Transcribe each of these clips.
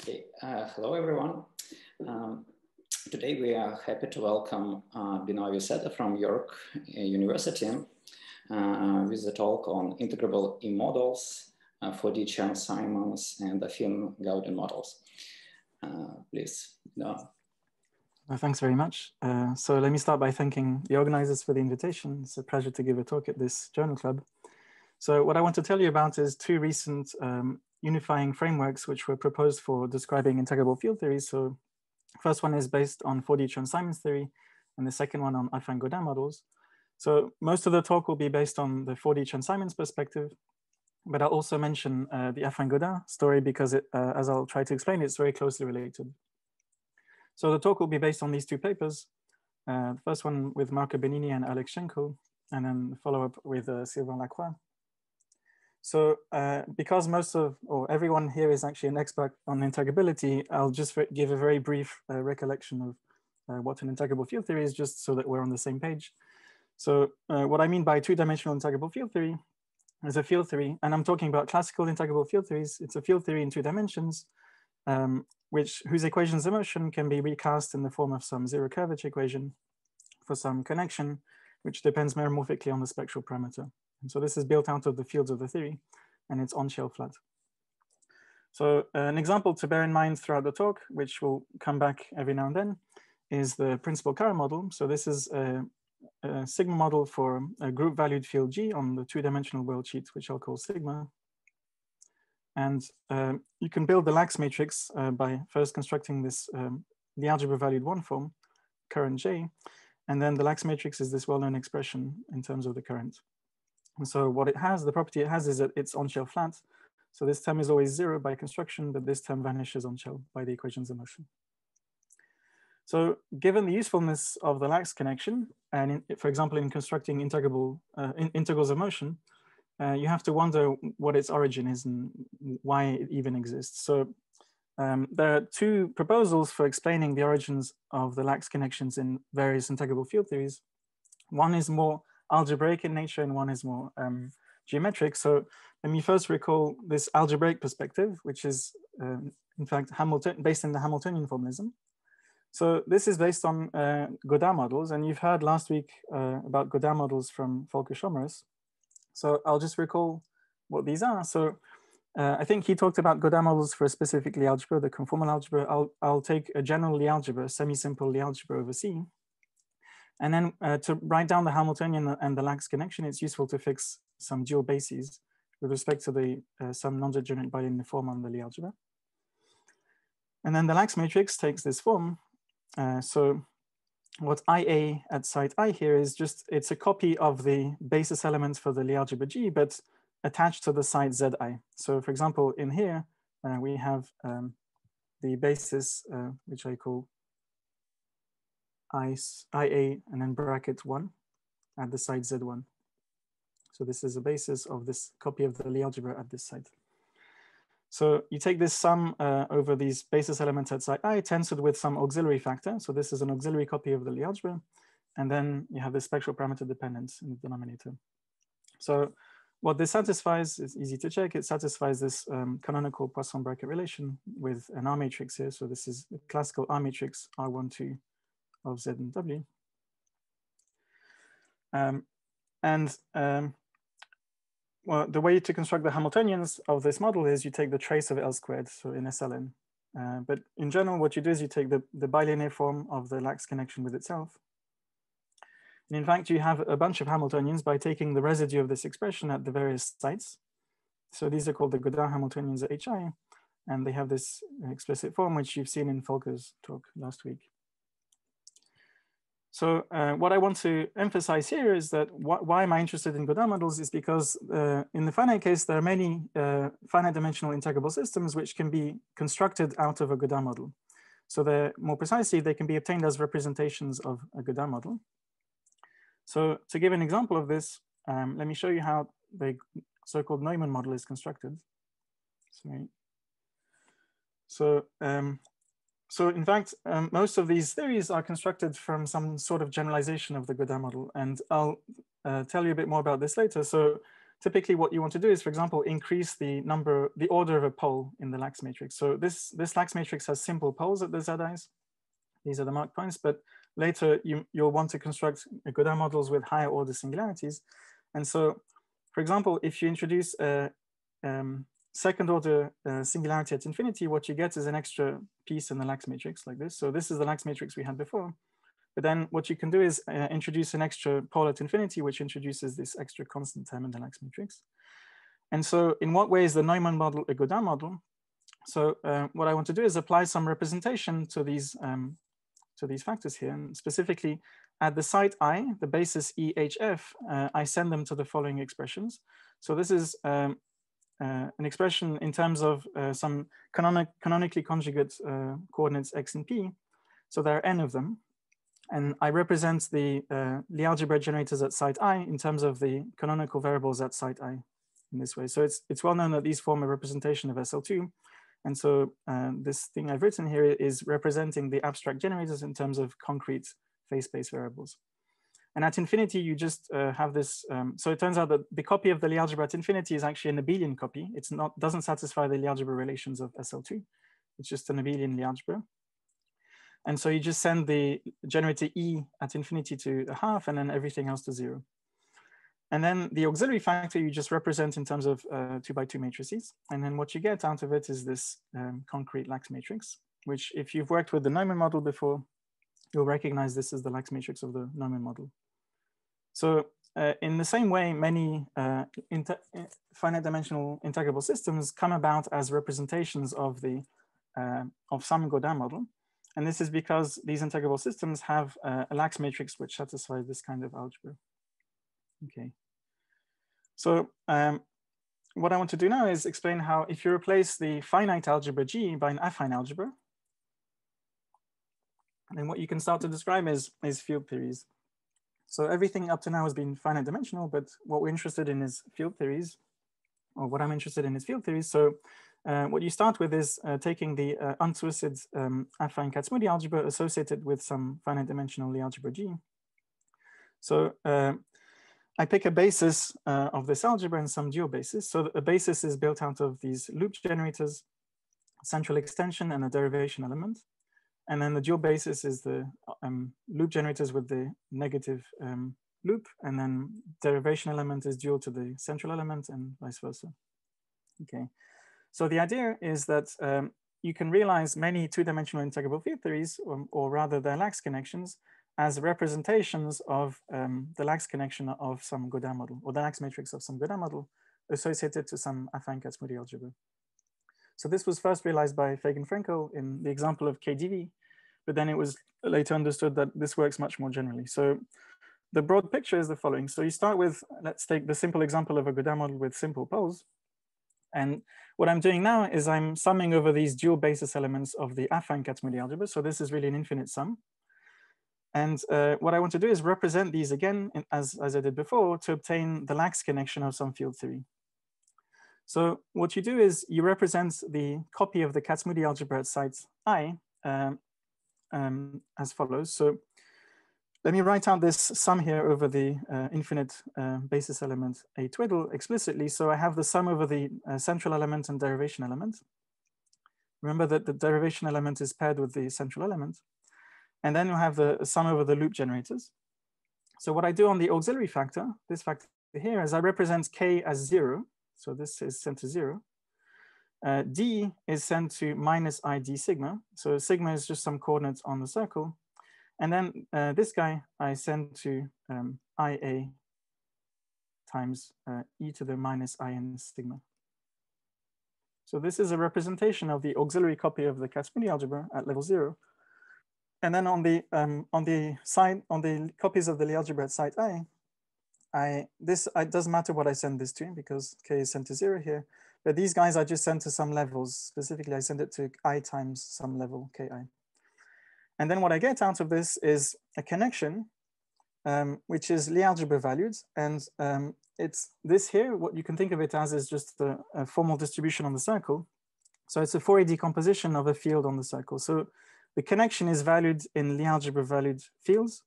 Okay. Uh, hello, everyone. Um, today we are happy to welcome uh, Benoit Vicedo from York uh, University uh, with a talk on integrable E-models uh, 4D. Chern-Simons and affine Gaudin models. Uh, please, no. Well, thanks very much. Uh, so let me start by thanking the organizers for the invitation. It's a pleasure to give a talk at this journal club. So what I want to tell you about is two recent um, unifying frameworks which were proposed for describing integrable field theories. So first one is based on 4D Chern-Simons theory, and the second one on affine Gaudin models. So most of the talk will be based on the 4D Chern-Simons perspective, but I'll also mention uh, the affine Gaudin story because it, uh, as I'll try to explain, it's very closely related. So the talk will be based on these two papers. Uh, the first one with Marco Benini and Alex Schenkel, and then follow up with uh, Sylvain Lacroix. So uh, because most of, or everyone here is actually an expert on integrability, I'll just give a very brief uh, recollection of uh, what an integrable field theory is, just so that we're on the same page. So uh, what I mean by two-dimensional integrable field theory is a field theory, and I'm talking about classical integrable field theories. It's a field theory in two dimensions, um, which whose equations of motion can be recast in the form of some zero curvature equation for some connection, which depends meromorphically on the spectral parameter. And so this is built out of the fields of the theory and it's on shell flat. So uh, an example to bear in mind throughout the talk, which will come back every now and then, is the principal chiral model. So this is a, a sigma model for a group valued field G on the two-dimensional world sheet, which I'll call sigma. And uh, you can build the lax matrix uh, by first constructing this um, the algebra valued one form, current J, and then the lax matrix is this well-known expression in terms of the current. And so what it has, the property it has is that it's on shell flat. So this term is always zero by construction, but this term vanishes on shell by the equations of motion. So given the usefulness of the lax connection, and in, for example, in constructing integrable uh, in, integrals of motion, uh, you have to wonder what its origin is and why it even exists. So um, there are two proposals for explaining the origins of the lax connections in various integrable field theories. One is more algebraic in nature and one is more um, geometric. So let me first recall this algebraic perspective, which is um, in fact Hamilton based in the Hamiltonian formalism. So this is based on uh, Gaudin models, and you've heard last week uh, about Gaudin models from Volker Schomerus. So I'll just recall what these are. So uh, I think he talked about Gaudin models for specifically algebra, the conformal algebra. I'll, I'll take a general Lie algebra, semi-simple Lie algebra over C. And then uh, to write down the Hamiltonian and the lax connection, it's useful to fix some dual bases with respect to the uh, some non-degenerate bilinear form on the Lie algebra. And then the lax matrix takes this form. Uh, so what IA at site I here is just, it's a copy of the basis elements for the Lie algebra G, but attached to the site ZI. So for example, in here, uh, we have um, the basis, uh, which I call IA and then bracket one at the site Z1. So this is the basis of this copy of the Lie algebra at this site. So you take this sum uh, over these basis elements at site i tensored with some auxiliary factor. So this is an auxiliary copy of the Lie algebra. And then you have the spectral parameter dependence in the denominator. So what this satisfies is easy to check. It satisfies this um, canonical Poisson bracket relation with an R matrix here. So this is a classical R matrix R12 of Z and W. Um, and um, well, the way to construct the Hamiltonians of this model is you take the trace of L squared, so in SLN. Uh, but in general, what you do is you take the, the bilinear form of the lax connection with itself. And in fact, you have a bunch of Hamiltonians by taking the residue of this expression at the various sites. So these are called the Gaudin Hamiltonians at HI, and they have this explicit form, which you've seen in Volker's talk last week. So uh, what I want to emphasize here is that wh why am I interested in Gaudin models is because uh, in the finite case, there are many uh, finite dimensional integrable systems which can be constructed out of a Gaudin model. So more precisely, they can be obtained as representations of a Gaudin model. So to give an example of this, um, let me show you how the so-called Neumann model is constructed. Sorry. So um, so in fact, um, most of these theories are constructed from some sort of generalization of the Gaudin model. And I'll uh, tell you a bit more about this later. So typically what you want to do is, for example, increase the number, the order of a pole in the lax matrix. So this, this lax matrix has simple poles at the zi's. These are the mark points, but later you, you'll want to construct Gaudin models with higher order singularities. And so, for example, if you introduce a um, second order uh, singularity at infinity, what you get is an extra piece in the lax matrix like this. So this is the lax matrix we had before. But then what you can do is uh, introduce an extra pole at infinity, which introduces this extra constant term in the Lax matrix. And so in what way is the Neumann model a Gaudin model? So uh, what I want to do is apply some representation to these, um, to these factors here. And specifically at the site i, the basis EHF, uh, I send them to the following expressions. So this is um, uh, an expression in terms of uh, some canonic, canonically conjugate uh, coordinates x and p. So there are n of them. And I represent the uh, Lie algebra generators at site i in terms of the canonical variables at site i in this way. So it's, it's well known that these form a representation of SL2. And so uh, this thing I've written here is representing the abstract generators in terms of concrete phase space variables. And at infinity, you just uh, have this. Um, so it turns out that the copy of the Lie algebra at infinity is actually an abelian copy. It's not doesn't satisfy the Lie algebra relations of SL2. It's just an abelian Lie algebra. And so you just send the generator E at infinity to a half and then everything else to zero. And then the auxiliary factor you just represent in terms of uh, two by two matrices. And then what you get out of it is this um, concrete lax matrix, which if you've worked with the Neumann model before, you'll recognize this as the lax matrix of the Neumann model. So uh, in the same way, many uh, finite dimensional integrable systems come about as representations of the uh, of some Gaudin model. And this is because these integrable systems have uh, a lax matrix which satisfies this kind of algebra. Okay. So um, what I want to do now is explain how if you replace the finite algebra G by an affine algebra, then what you can start to describe is, is field theories. So everything up to now has been finite dimensional, but what we're interested in is field theories, or what I'm interested in is field theories. So uh, what you start with is uh, taking the uh, untwisted um, affine Kac-Moody algebra associated with some finite dimensional Lie algebra G. So uh, I pick a basis uh, of this algebra and some dual basis. So a basis is built out of these loop generators, central extension and a derivation element. And then the dual basis is the um, loop generators with the negative um, loop and then derivation element is dual to the central element and vice versa. Okay. So the idea is that um, you can realize many two-dimensional integrable field theories, or, um, or, rather their lax connections, as representations of um, the lax connection of some Gaudin model, or the lax matrix of some Gaudin model associated to some affine Kac-Moody algebra. So this was first realized by Feigin-Frenkel in the example of KDV, but then it was later understood that this works much more generally. So the broad picture is the following. So you start with, let's take the simple example of a Gaudin model with simple poles. And what I'm doing now is I'm summing over these dual basis elements of the affine Kac-Moody algebra. So this is really an infinite sum. And uh, what I want to do is represent these again, in, as, as I did before, to obtain the lax connection of some field theory. So what you do is you represent the copy of the Kac-Moody algebra at site i um, um, as follows. So let me write out this sum here over the uh, infinite uh, basis element a twiddle explicitly. So I have the sum over the uh, central element and derivation element. Remember that the derivation element is paired with the central element. And then you have the sum over the loop generators. So what I do on the auxiliary factor, this factor here, is I represent k as zero. So this is sent to zero. Uh, d is sent to minus id sigma. So sigma is just some coordinates on the circle. And then uh, this guy I send to um, IA times uh, e to the minus in sigma. So this is a representation of the auxiliary copy of the Kac-Moody algebra at level zero. And then on the um, on the side on the copies of the Lie algebra at site i, I this it doesn't matter what I send this to because k is sent to zero here. But these guys I just send to some levels. Specifically, I send it to i times some level ki. And then what I get out of this is a connection, um, which is Lie algebra valued. And um, it's this here, what you can think of it as is just a, a, formal distribution on the circle. So it's a Fourier decomposition of a field on the circle. So the connection is valued in Lie algebra valued fields,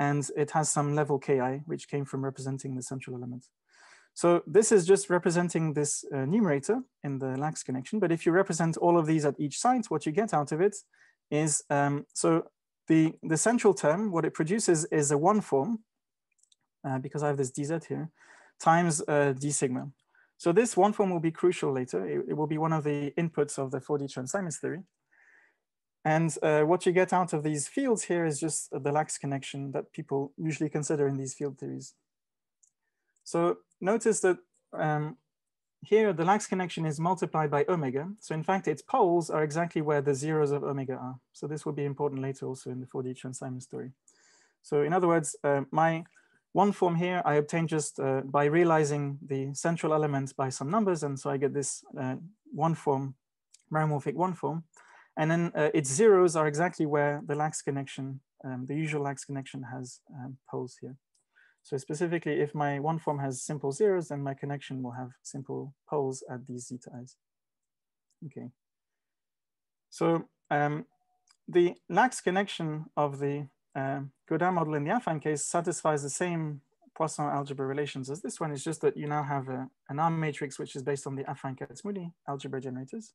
and it has some level ki, which came from representing the central element. So this is just representing this uh, numerator in the lax connection. But if you represent all of these at each site, what you get out of it is, um, so the, the central term, what it produces is a one form, uh, because I have this dz here, times uh, d sigma. So this one form will be crucial later. It, it will be one of the inputs of the 4D Chern-Simons theory. And uh, what you get out of these fields here is just the lax connection that people usually consider in these field theories. So notice that um, here the lax connection is multiplied by omega. So in fact, its poles are exactly where the zeros of omega are. So this will be important later also in the 4D Chern-Simons story. So in other words, uh, my one form here I obtain just uh, by realizing the central element by some numbers. And so I get this uh, one form, meromorphic one form. And then uh, its zeros are exactly where the lax connection, um, the usual lax connection has um, poles here. So specifically, if my one form has simple zeros, then my connection will have simple poles at these zeta i's. Okay. So um, the lax connection of the uh, Gaudin model in the affine case satisfies the same Poisson algebra relations as this one. It's just that you now have a, an arm matrix which is based on the affine Kac-Moody algebra generators.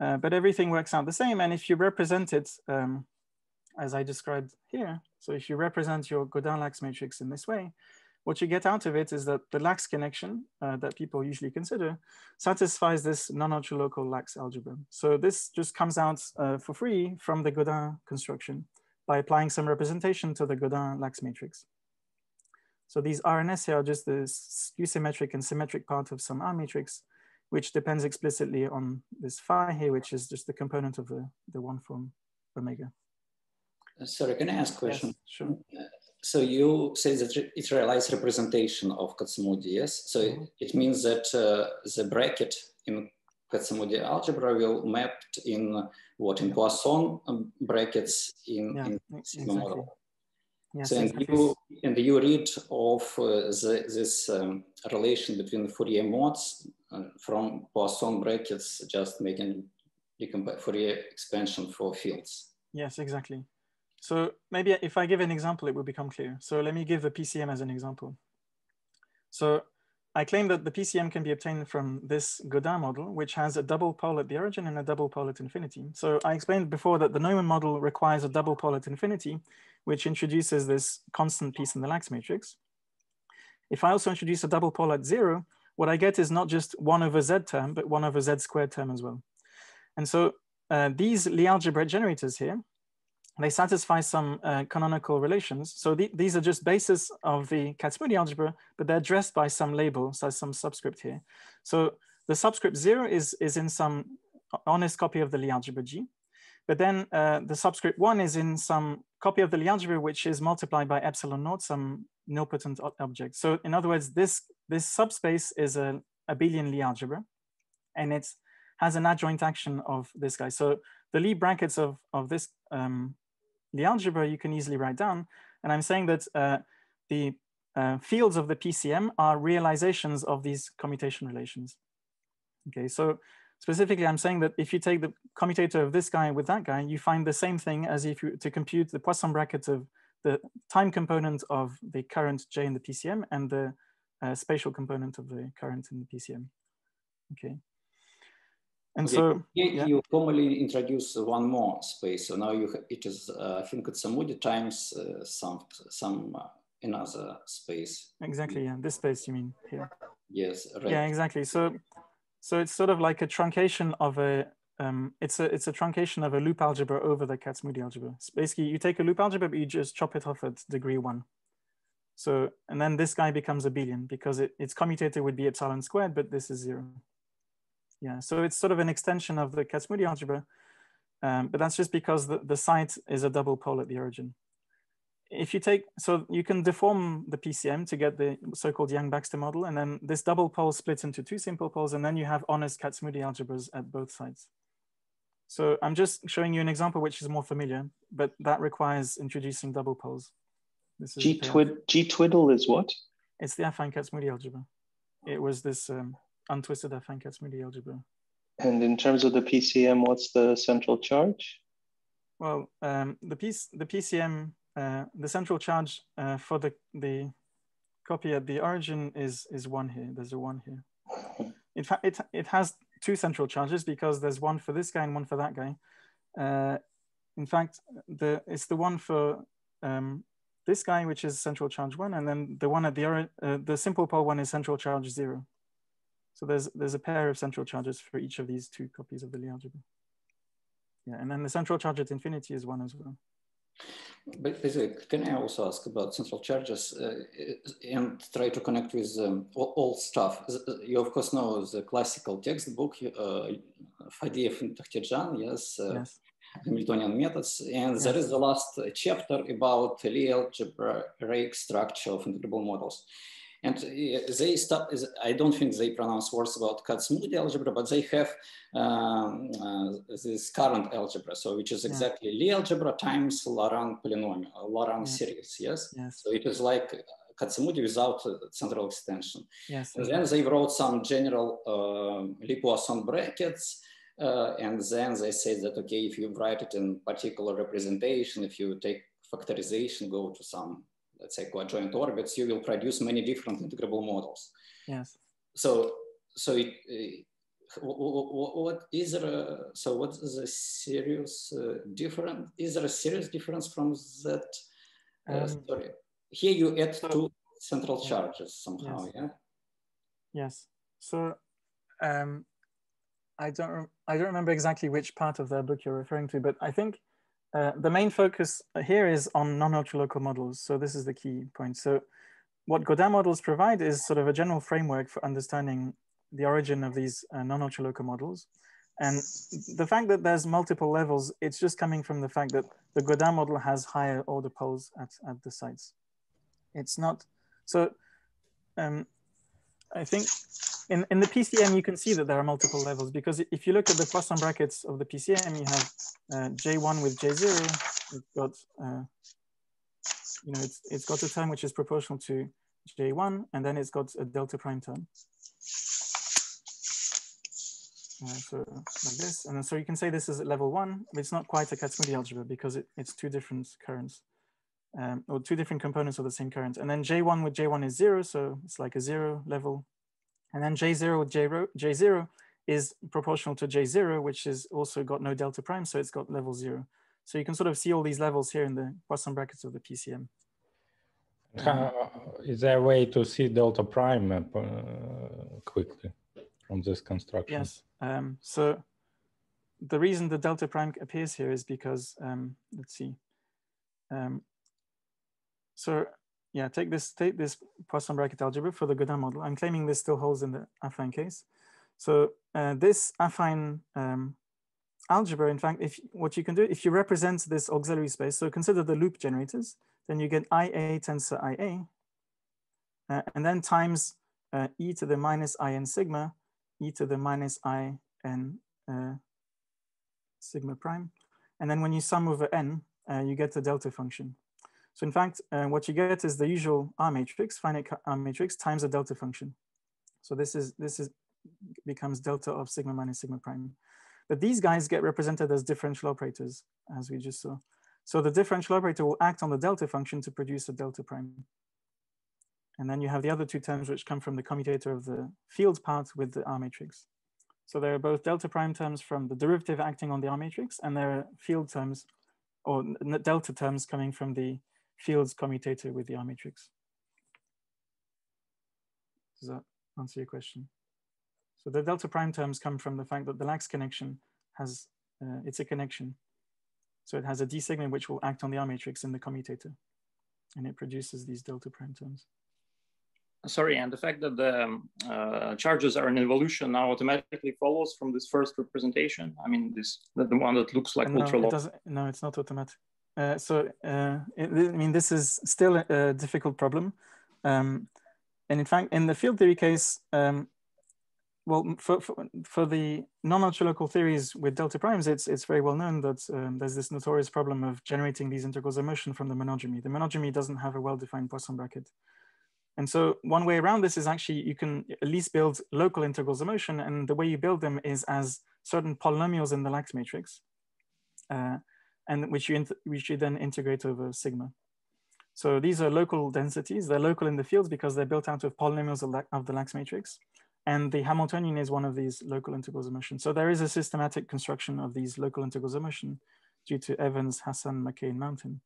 Uh, but everything works out the same. And if you represent it um, as I described here, so if you represent your Gaudin lax matrix in this way, what you get out of it is that the lax connection uh, that people usually consider satisfies this non-ultralocal lax algebra. So this just comes out uh, for free from the Gaudin construction by applying some representation to the Gaudin lax matrix. So these RNS here are just the skew symmetric and symmetric part of some R matrix, which depends explicitly on this phi here, which is just the component of the, the one form omega. Uh, sorry, can I ask a question? Yes, sure. Uh, so you say that it realizes representation of Kac-Moody, yes? So mm -hmm. it means that uh, the bracket in Kac-Moody algebra will mapped in what in Poisson um, brackets in, yeah, in exactly. model. Yes, so and you and you read of uh, the, this um, relation between the Fourier modes uh, from Poisson brackets, just making Fourier expansion for fields. Yes, exactly. So maybe if I give an example, it will become clear. So let me give the PCM as an example. So I claim that the PCM can be obtained from this Gaudin model, which has a double pole at the origin and a double pole at infinity. So I explained before that the Neumann model requires a double pole at infinity, which introduces this constant piece in the lax matrix. If I also introduce a double pole at zero, what I get is not just one over Z term, but one over Z squared term as well. And so uh, these Lie algebra generators here, they satisfy some uh, canonical relations. So the, these are just bases of the Kac-Moody algebra, but they're addressed by some label, so some subscript here. So the subscript zero is, is in some honest copy of the Lie algebra G. But then uh, the subscript one is in some copy of the Lie algebra, which is multiplied by epsilon naught, some nilpotent object. So in other words, this, this subspace is a abelian Lie algebra, and it has an adjoint action of this guy. So the Lie brackets of, of this um, the algebra you can easily write down. And I'm saying that uh, the uh, fields of the PCM are realizations of these commutation relations. Okay, so specifically I'm saying that if you take the commutator of this guy with that guy, you find the same thing as if you to compute the Poisson bracket of the time component of the current J in the PCM and the uh, spatial component of the current in the PCM. Okay. And okay. so yeah. you formally introduce one more space. So now you it is uh, I think it's a Moody times uh, some some uh, another space. Exactly. Yeah, this space you mean here. Yes. Right. Yeah, exactly. So so it's sort of like a truncation of a um, it's a it's a truncation of a loop algebra over the Kac-Moody algebra. So basically, you take a loop algebra, but you just chop it off at degree one. So and then this guy becomes abelian because it, its commutator would be epsilon squared, but this is zero. Yeah, so it's sort of an extension of the Kac-Moody algebra, um, but that's just because the, the site is a double pole at the origin. If you take, so you can deform the PCM to get the so-called Yang-Baxter model, and then this double pole splits into two simple poles, and then you have honest Kac-Moody algebras at both sides. So I'm just showing you an example which is more familiar, but that requires introducing double poles. G-twiddle is what? It's the affine Kac-Moody algebra. It was this um, untwisted affine Kac-Moody algebra. And in terms of the PCM, what's the central charge? Well, um, the, piece, the PCM, uh, the central charge uh, for the, the copy at the origin is, is one here. There's a one here. In fact, it, it has two central charges because there's one for this guy and one for that guy. Uh, in fact, the, it's the one for um, this guy, which is central charge one, and then the one at the, uh, the simple pole one is central charge zero. So there's, there's a pair of central charges for each of these two copies of the Lie algebra. Yeah, and then the central charge at infinity is one as well. But can I also ask about central charges uh, and try to connect with um, all, stuff? You of course know the classical textbook, uh, Faddeev and Takhtajan, yes, uh, yes. Hamiltonian methods, and yes. there is the last chapter about Lie algebraic structure of integrable models. And they stop, I don't think they pronounce words about Kac-Moody algebra, but they have um, uh, this current algebra, so which is exactly yeah. Lie algebra times Laurent polynomial, Laurent yeah. series, yes? yes? So it is like Kac-Moody without central extension. Yes. And then they wrote some general uh, Lie-Poisson brackets, uh, and then they say that, okay, if you write it in particular representation, if you take factorization, go to some let's say coadjoint orbits, you will produce many different integrable models. Yes. So, so it, uh, what, what is there? A, so what is the serious uh, difference? Is there a serious difference from that uh, um, story? Here you add so, two central charges somehow, yes. yeah. Yes. So, um, I don't I don't remember exactly which part of the book you're referring to, but I think uh, the main focus here is on non-ultralocal models. So this is the key point. So what Gaudin models provide is sort of a general framework for understanding the origin of these uh, non-ultralocal models. And the fact that there's multiple levels, it's just coming from the fact that the Gaudin model has higher order poles at, at the sites. It's not, so um, I think in, in the PCM, you can see that there are multiple levels because if you look at the Poisson brackets of the PCM, you have uh, J1 with J0, it's got, uh, you know, it's, it's got a term which is proportional to J1, and then it's got a delta prime term. Uh, so like this, and then, so you can say this is at level one, but it's not quite a Kac-Moody algebra because it, it's two different currents, um, or two different components of the same current. And then J1 with J1 is zero, so it's like a zero level. And then J0 with J0, J0 is proportional to J0, which is also got no delta prime, so it's got level zero. So you can sort of see all these levels here in the Poisson brackets of the PCM. Uh, is there a way to see delta prime uh, quickly from this construction? Yes. Um, so the reason the delta prime appears here is because, um, let's see. Um, so yeah, take this, take this Poisson bracket algebra for the Gaudin model. I'm claiming this still holds in the affine case. So uh, this affine um, algebra, in fact, if what you can do, if you represent this auxiliary space, so consider the loop generators, then you get IA tensor IA, uh, and then times uh, e to the minus in sigma, e to the minus i n uh, sigma prime. And then when you sum over n, uh, you get the delta function. So in fact, uh, what you get is the usual R matrix, finite R matrix, times a delta function. So this is, this is becomes delta of sigma minus sigma prime. But these guys get represented as differential operators, as we just saw. So the differential operator will act on the delta function to produce a delta prime. And then you have the other two terms which come from the commutator of the field part with the R matrix. So there are both delta prime terms from the derivative acting on the R matrix, and there are field terms or delta terms coming from the fields commutator with the R matrix. Does that answer your question? So the delta prime terms come from the fact that the lax connection has, uh, it's a connection. So it has a d sigma which will act on the R matrix in the commutator and it produces these delta prime terms. Sorry, and the fact that the um, uh, charges are in involution now automatically follows from this first representation. I mean, this the, one that looks like no, ultra low. It no, it's not automatic. Uh, so, uh, it, I mean, this is still a, a difficult problem. Um, and in fact, in the field theory case, um, well, for, for, for the non-ultralocal theories with delta primes, it's, it's very well known that um, there's this notorious problem of generating these integrals of motion from the monodromy. The monodromy doesn't have a well-defined Poisson bracket. And so one way around this is actually, you can at least build local integrals of motion. And the way you build them is as certain polynomials in the Lax matrix, uh, and which you, which you then integrate over sigma. So these are local densities. They're local in the fields because they're built out of polynomials of, of the Lax matrix. And the Hamiltonian is one of these local integrals of motion. So there is a systematic construction of these local integrals of motion due to Evans, Hassan, MacKay, and Mountain,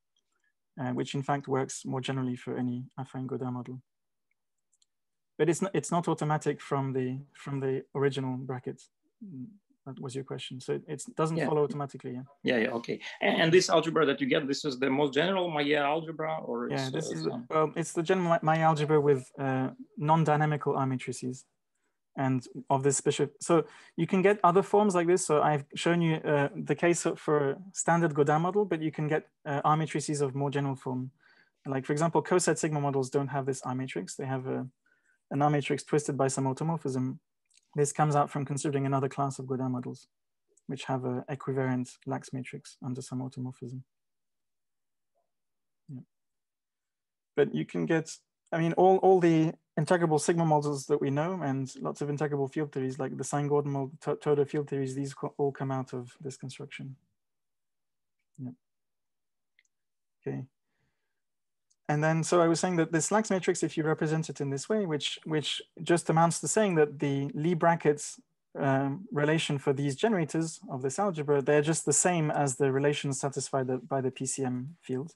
uh, which in fact works more generally for any affine Gaudin model. But it's not, it's not automatic from the, from the original bracket. That was your question. So it doesn't yeah. follow automatically. Yeah. Yeah. Yeah. Okay. And, and, this algebra that you get, this is the most general Maillet algebra, or yeah, this uh, is well, it's the general Maillet algebra with uh, non-dynamical R matrices, and of this special. So you can get other forms like this. So I've shown you uh, the case for standard Gaudin model, but you can get uh, R matrices of more general form. Like for example, coset sigma models don't have this R matrix. They have a, an R matrix twisted by some automorphism this comes out from considering another class of Gaudin models, which have an equivariant lax matrix under some automorphism. Yeah. But you can get, I mean, all, all the integrable sigma models that we know and lots of integrable field theories like the Sine-Gordon model, Toda field theories, these all come out of this construction. Yeah. Okay. And then, so I was saying that this Lax matrix, if you represent it in this way, which, which just amounts to saying that the Lie brackets um, relation for these generators of this algebra, they're just the same as the relations satisfied by the PCM field.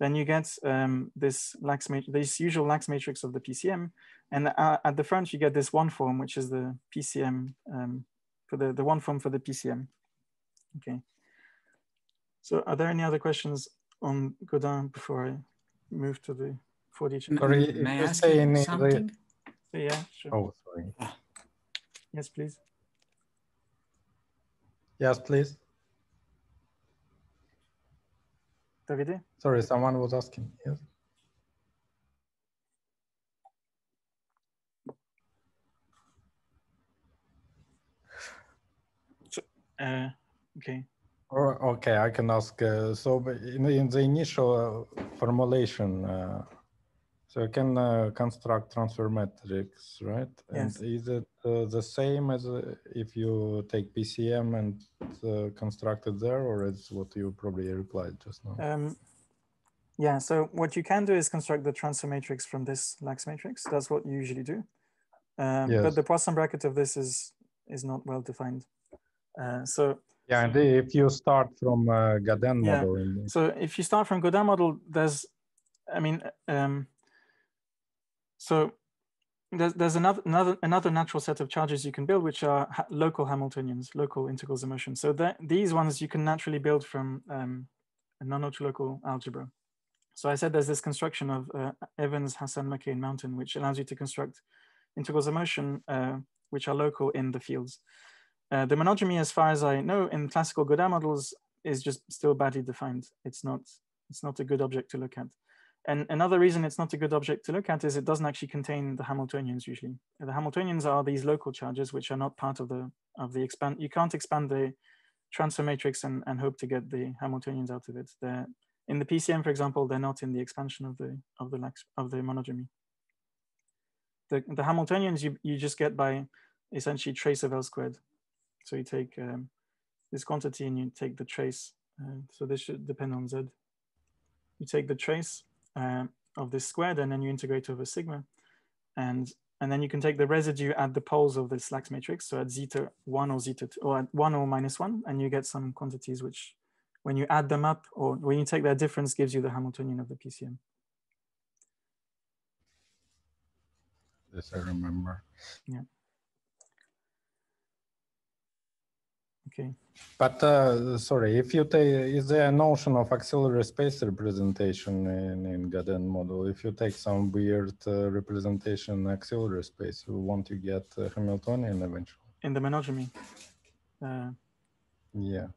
Then you get um, this Lax matrix, this usual Lax matrix of the PCM, and uh, at the front you get this one form, which is the PCM um, for the the one form for the PCM. Okay. So, are there any other questions on Gaudin before I move to the 4D Sorry, May I ask you something? Yeah, sure. Oh, sorry. Yes, please. Yes, please. Davide? Sorry, someone was asking. Yes. So, uh, okay. Or, okay, I can ask. Uh, so in, in, the initial uh, formulation, uh, so you can uh, construct transfer matrix, right? Yes. And is it uh, the same as uh, if you take PCM and construct it there, or is what you probably replied just now? Um, yeah, so what you can do is construct the transfer matrix from this lax matrix. That's what you usually do. Um, yes. But the Poisson bracket of this is is not well defined. so yeah, and if you start from uh, Gaudin yeah. model. So if you start from Gaudin model, there's, I mean, um, so there's, there's another, another, another natural set of charges you can build, which are ha local Hamiltonians, local integrals of motion. So that, these ones you can naturally build from um, a non-ultralocal algebra. So I said there's this construction of uh, Evans, Hassan, MacKay, and Mountain, which allows you to construct integrals of motion, uh, which are local in the fields. Uh, the monodromy, as far as I know, in classical Gaudin models is just still badly defined. It's not, it's not a good object to look at. And another reason it's not a good object to look at is it doesn't actually contain the Hamiltonians usually. The Hamiltonians are these local charges which are not part of the of the expand. You can't expand the transfer matrix and, and hope to get the Hamiltonians out of it. They're, in the PCM, for example, they're not in the expansion of the of the of the monodromy. The the Hamiltonians you you just get by essentially trace of L squared. So you take um, this quantity and you take the trace. Uh, so this should depend on Z. You take the trace uh, of this squared and then you integrate over sigma. And, and then you can take the residue at the poles of this Lax matrix. So at zeta one or zeta two, or at one or minus one, and you get some quantities which when you add them up or when you take their difference gives you the Hamiltonian of the PCM. This I remember. Yeah. Okay. But uh, sorry, if you take, is there a notion of auxiliary space representation in, in Godin model? If you take some weird uh, representation auxiliary space, won't you get uh, Hamiltonian eventually? In the monodromy? Uh, yeah.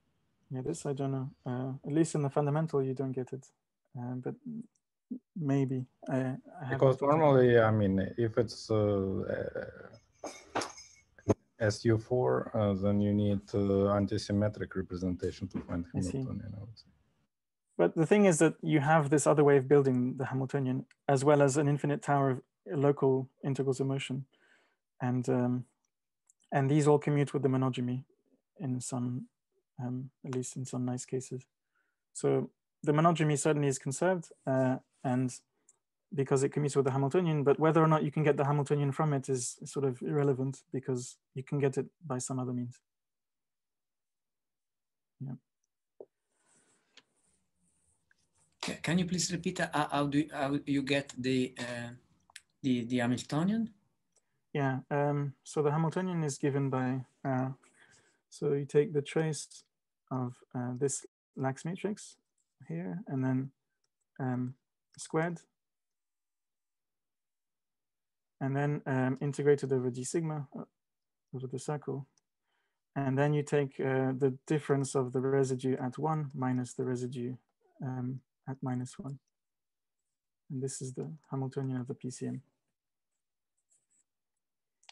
Yeah, this I don't know. Uh, at least in the fundamental, you don't get it. Uh, but maybe. I, I because normally, I mean, if it's SU4, uh, then you need uh, anti-symmetric representation to find Hamiltonian. I, but the thing is that you have this other way of building the Hamiltonian, as well as an infinite tower of local integrals of motion, and um, and these all commute with the monodromy in some, um, at least in some nice cases. So the monodromy certainly is conserved, uh, and because it commutes with the Hamiltonian, but whether or not you can get the Hamiltonian from it is sort of irrelevant because you can get it by some other means. Yeah. Can you please repeat how, how do you, how you get the uh, the the Hamiltonian? Yeah. Um, so the Hamiltonian is given by uh, so you take the trace of uh, this lax matrix here and then um, squared and then um, integrated over d sigma uh, over the circle. And then you take uh, the difference of the residue at one minus the residue um, at minus one. And this is the Hamiltonian of the PCM.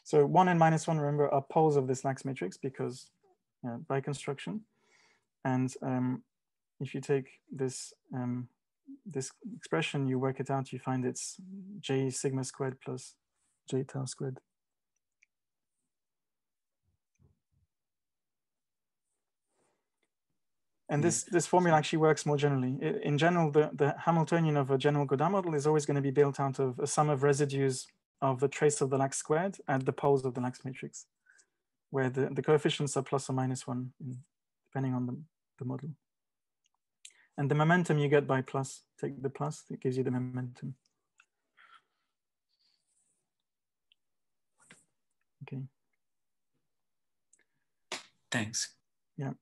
So one and minus one, remember, are poles of this lax matrix because uh, by construction. And um, if you take this um, this expression, you work it out, you find it's j sigma squared plus j tau squared. And this, this formula actually works more generally. In general, the, the Hamiltonian of a general Gaudin model is always going to be built out of a sum of residues of the trace of the lax squared at the poles of the lax matrix, where the, the coefficients are plus or minus one, depending on the, the model. And the momentum you get by plus, take the plus, it gives you the momentum. Okay. Thanks. Yeah.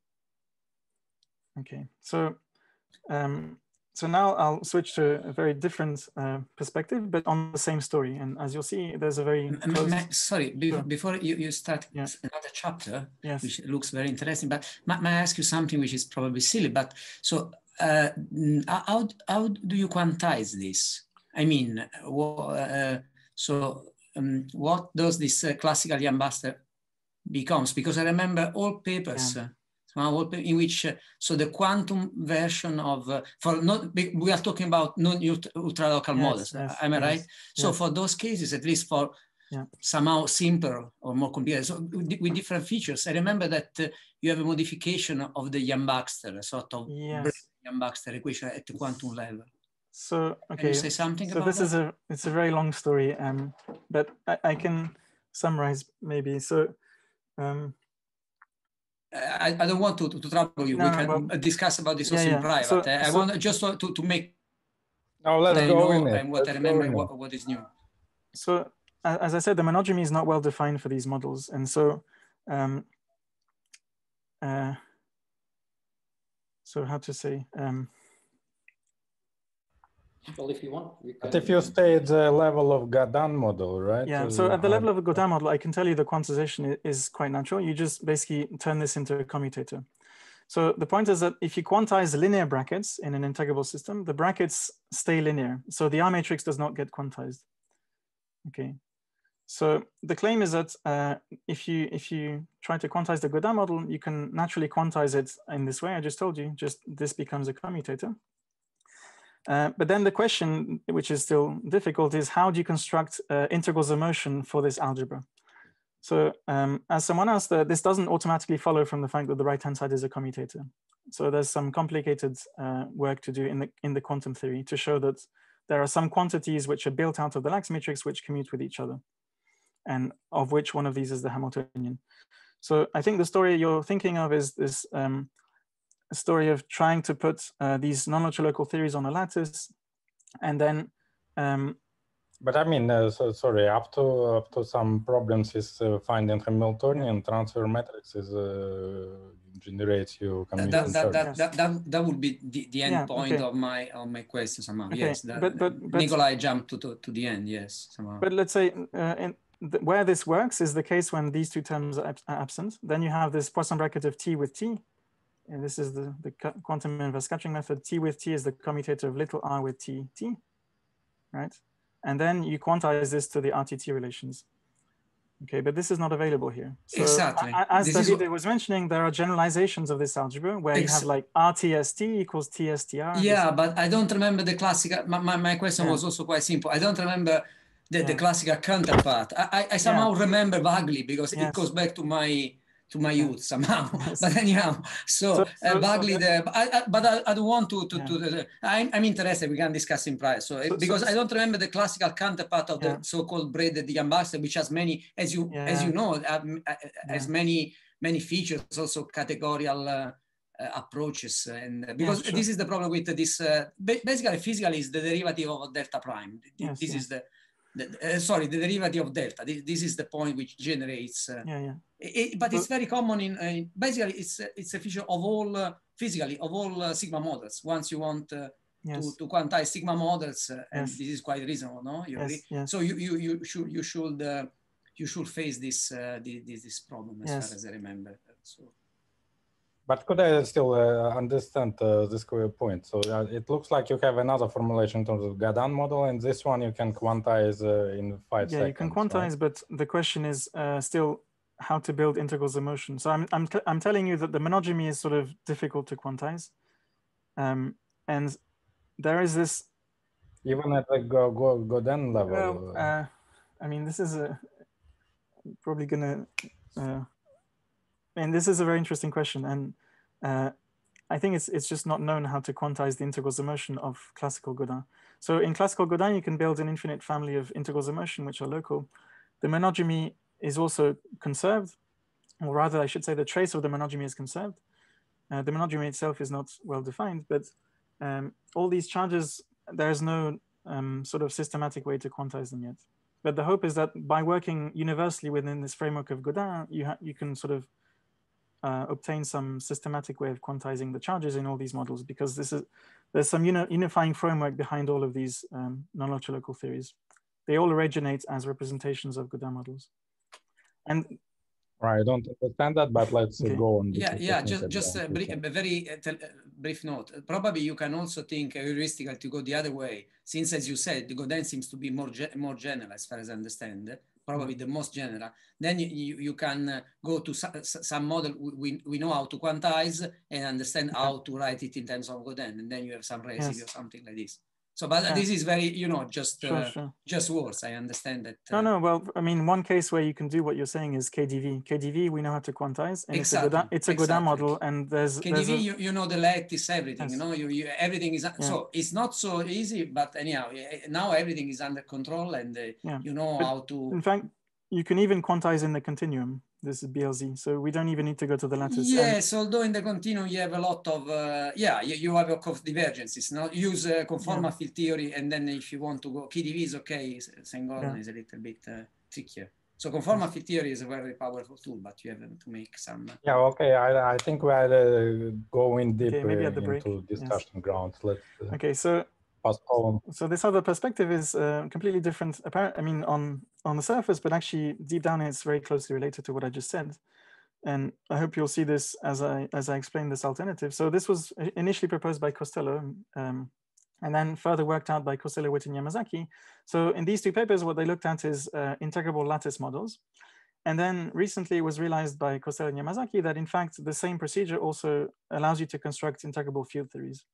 Okay, so um, so now I'll switch to a very different uh, perspective, but on the same story. And as you'll see, there's a very close... sorry. Be sure. Before you, you start yes. another chapter, yes. which looks very interesting, but may, may I ask you something which is probably silly? But so uh, how how do you quantize this? I mean, uh, so um, what does this uh, classical Yang-Baxter becomes? Because I remember all papers. Yeah in which uh, so the quantum version of uh, for not we are talking about non ultra local yes, models yes, am i yes, right so for those cases at least for yeah. somehow simpler or more complicated so with different features i remember that uh, you have a modification of the Yang-Baxter sort of yes. Yang-Baxter equation at the quantum level so okay can you say something so this that? is a it's a very long story um but i, I can summarize maybe so um I, I don't want to, to, to trouble you. No, we can well, discuss about this also yeah, in private. So, I so, want just to, to make no, let's go in and what let's I remember what, what is new. So as I said, the monodromy is not well defined for these models. And so, um, uh, so how to say, um, well, if you want, but if you stay at the level of Gaudin model, right? Yeah. So at the level of a Gaudin model, I can tell you the quantization is quite natural. You just basically turn this into a commutator. So the point is that if you quantize linear brackets in an integrable system, the brackets stay linear. So the R matrix does not get quantized. Okay. So the claim is that uh, if you if you try to quantize the Gaudin model, you can naturally quantize it in this way. I just told you, just this becomes a commutator. Uh, but then the question, which is still difficult, is how do you construct uh, integrals of motion for this algebra? So um, as someone asked, uh, this doesn't automatically follow from the fact that the right-hand side is a commutator. So there's some complicated uh, work to do in the, in the quantum theory to show that there are some quantities which are built out of the Lax matrix which commute with each other, and of which one of these is the Hamiltonian. So I think the story you're thinking of is this um, a story of trying to put uh, these non-local theories on a lattice and then um, but I mean, uh, so, sorry, up to up to some problems is uh, finding Hamiltonian transfer matrices uh, generates you that that, that, that, that, that, that would be the, the end yeah, point okay. of my of my question somehow. Okay. Yes, that, but, but, but Nikolai jumped to, to, to the end. Yes, somehow. But let's say uh, in, the, where this works is the case when these two terms are, are absent. Then you have this Poisson bracket of t with t, and this is the, the quantum inverse scattering method. T with T is the commutator of little r with T, T, right? And then you quantize this to the RTT relations. Okay, but this is not available here. So exactly. As this Davide was mentioning, there are generalizations of this algebra where you have like RTST equals TSTR. Yeah, but I don't remember the classical, my, my, my question yeah. was also quite simple. I don't remember the, yeah. the classical counterpart. I, I, I somehow yeah. remember vaguely because it goes back to my to my youth somehow. Yes. But anyhow, so, so, so uh, Bagley, so, the, I, I, but I, I, don't want to, to, yeah. to the, I'm, I'm interested, we can discuss in private. So, because I don't remember the classical counterpart of yeah. the so-called braided Digambasser, which has many, as you, as you know, uh, has many, many features, also categorical uh, uh, approaches. And uh, because sure. this is the problem with this, uh, basically physically is the derivative of delta prime. Yes, this is the, the uh, sorry, the derivative of delta. This, this is the point which generates. Uh, yeah, yeah. It, but it's very common in uh, basically it's it's a feature of all physically of all sigma models. Once you want yes. to, to quantize sigma models, and yes. this is quite reasonable, no? You yes, yes. So you you you should you should you should face this this this problem as far as I remember. So. But could I still uh, understand uh, this point? So uh, it looks like you have another formulation in terms of Gaudin model, and this one you can quantize uh, in five yeah, seconds. Yeah, you can quantize, right? but the question is uh, still how to build integrals of motion. So I'm, I'm, I'm telling you that the monodromy is sort of difficult to quantize. Um, and there is this... Even at the go, go, Gaudin level? Well, uh, I mean, this is a, probably gonna and this is a very interesting question. And uh, I think it's, it's just not known how to quantize the integrals of motion of classical Gaudin. So in classical Gaudin, you can build an infinite family of integrals of motion, which are local. The monodromy is also conserved, or rather, I should say the trace of the monodromy is conserved. Uh, the monodromy itself is not well defined, but um, all these charges, there's no um, sort of systematic way to quantize them yet. But the hope is that by working universally within this framework of Gaudin, you, you can sort of uh, obtain some systematic way of quantizing the charges in all these models because this is there's some uni unifying framework behind all of these um, non-local theories. They all originate as representations of Gaudin models. And Right, I don't understand that, but let's okay. go on. Yeah, yeah, just, just a, brief, a very uh, brief note. Probably you can also think heuristically to go the other way, since as you said, the Gaudin seems to be more, ge more general as far as I understand probably the most general. Then you, you, you can uh, go to some model we, we know how to quantize and understand how to write it in terms of Gaudin, and then you have some recipe yes. or something like this. So, but yeah. this is very, you know, just sure, uh, sure. just words. I understand that. Uh, no, no. Well, I mean, one case where you can do what you're saying is KDV. KDV, we know how to quantize, and exactly. it's a Gaudin, it's a exactly. Gaudin model, and there's KDV. There's a... you, you know the lattice, everything. Yes. You know, you, you everything is yeah. so it's not so easy, but anyhow, now everything is under control, and uh, yeah. you know but how to. In fact, you can even quantize in the continuum. This is BLZ, so we don't even need to go to the lattice. Yes, and although in the continuum you have a lot of uh, yeah, you, you, have of course divergences. Now use uh, conformal yeah. field theory, and then if you want to go KDV is okay. sine-Gordon yeah. is a little bit uh, trickier. So conformal field theory is a very powerful tool, but you have to make some. Uh, yeah, okay. I, I think we're uh, going deep okay, maybe at the break. into discussion yes. grounds. Let's. Uh, okay, so postpone. So this other perspective is uh, completely different. Apparent, I mean, on on the surface, but actually deep down, it's very closely related to what I just said. And I hope you'll see this as I as I explain this alternative. So this was initially proposed by Costello, um, and then further worked out by Costello, Witten, and Yamazaki. So in these two papers, what they looked at is uh, integrable lattice models. And then recently it was realized by Costello and Yamazaki that in fact, the same procedure also allows you to construct integrable field theories.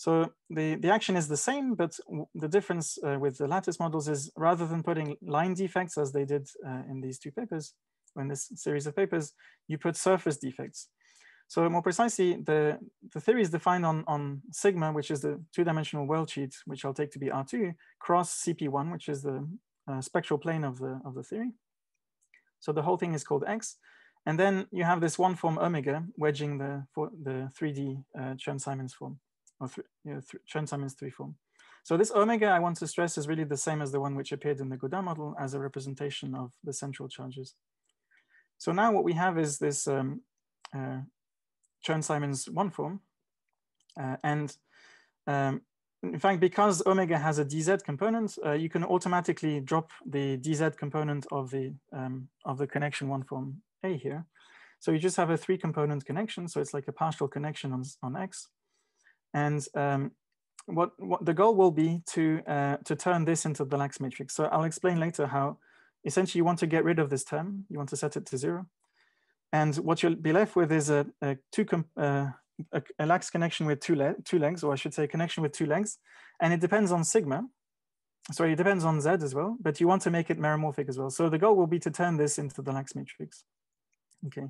So the, the action is the same, but the difference uh, with the lattice models is rather than putting line defects as they did uh, in these two papers, in this series of papers, you put surface defects. So more precisely, the, the theory is defined on, on sigma, which is the two-dimensional world sheet, which I'll take to be R2, cross CP1, which is the uh, spectral plane of the, of the theory. So the whole thing is called X. And then you have this one form omega wedging the, for the 3D uh, Chern-Simons form or th you know, th Chern-Simons three form. So this omega I want to stress is really the same as the one which appeared in the Gaudin model as a representation of the central charges. So now what we have is this um, uh, Chern-Simons one form. Uh, and um, in fact, because omega has a dz component, uh, you can automatically drop the dz component of the, um, of the connection one form A here. So you just have a three component connection. So it's like a partial connection on, on X. And um, what, what the goal will be to, uh, to turn this into the Lax matrix. So I'll explain later how essentially you want to get rid of this term. You want to set it to zero. And what you'll be left with is a, a two uh, a, a, Lax connection with two, le two legs, or I should say connection with two legs. And it depends on sigma. Sorry, it depends on Z as well, but you want to make it meromorphic as well. So the goal will be to turn this into the Lax matrix. Okay.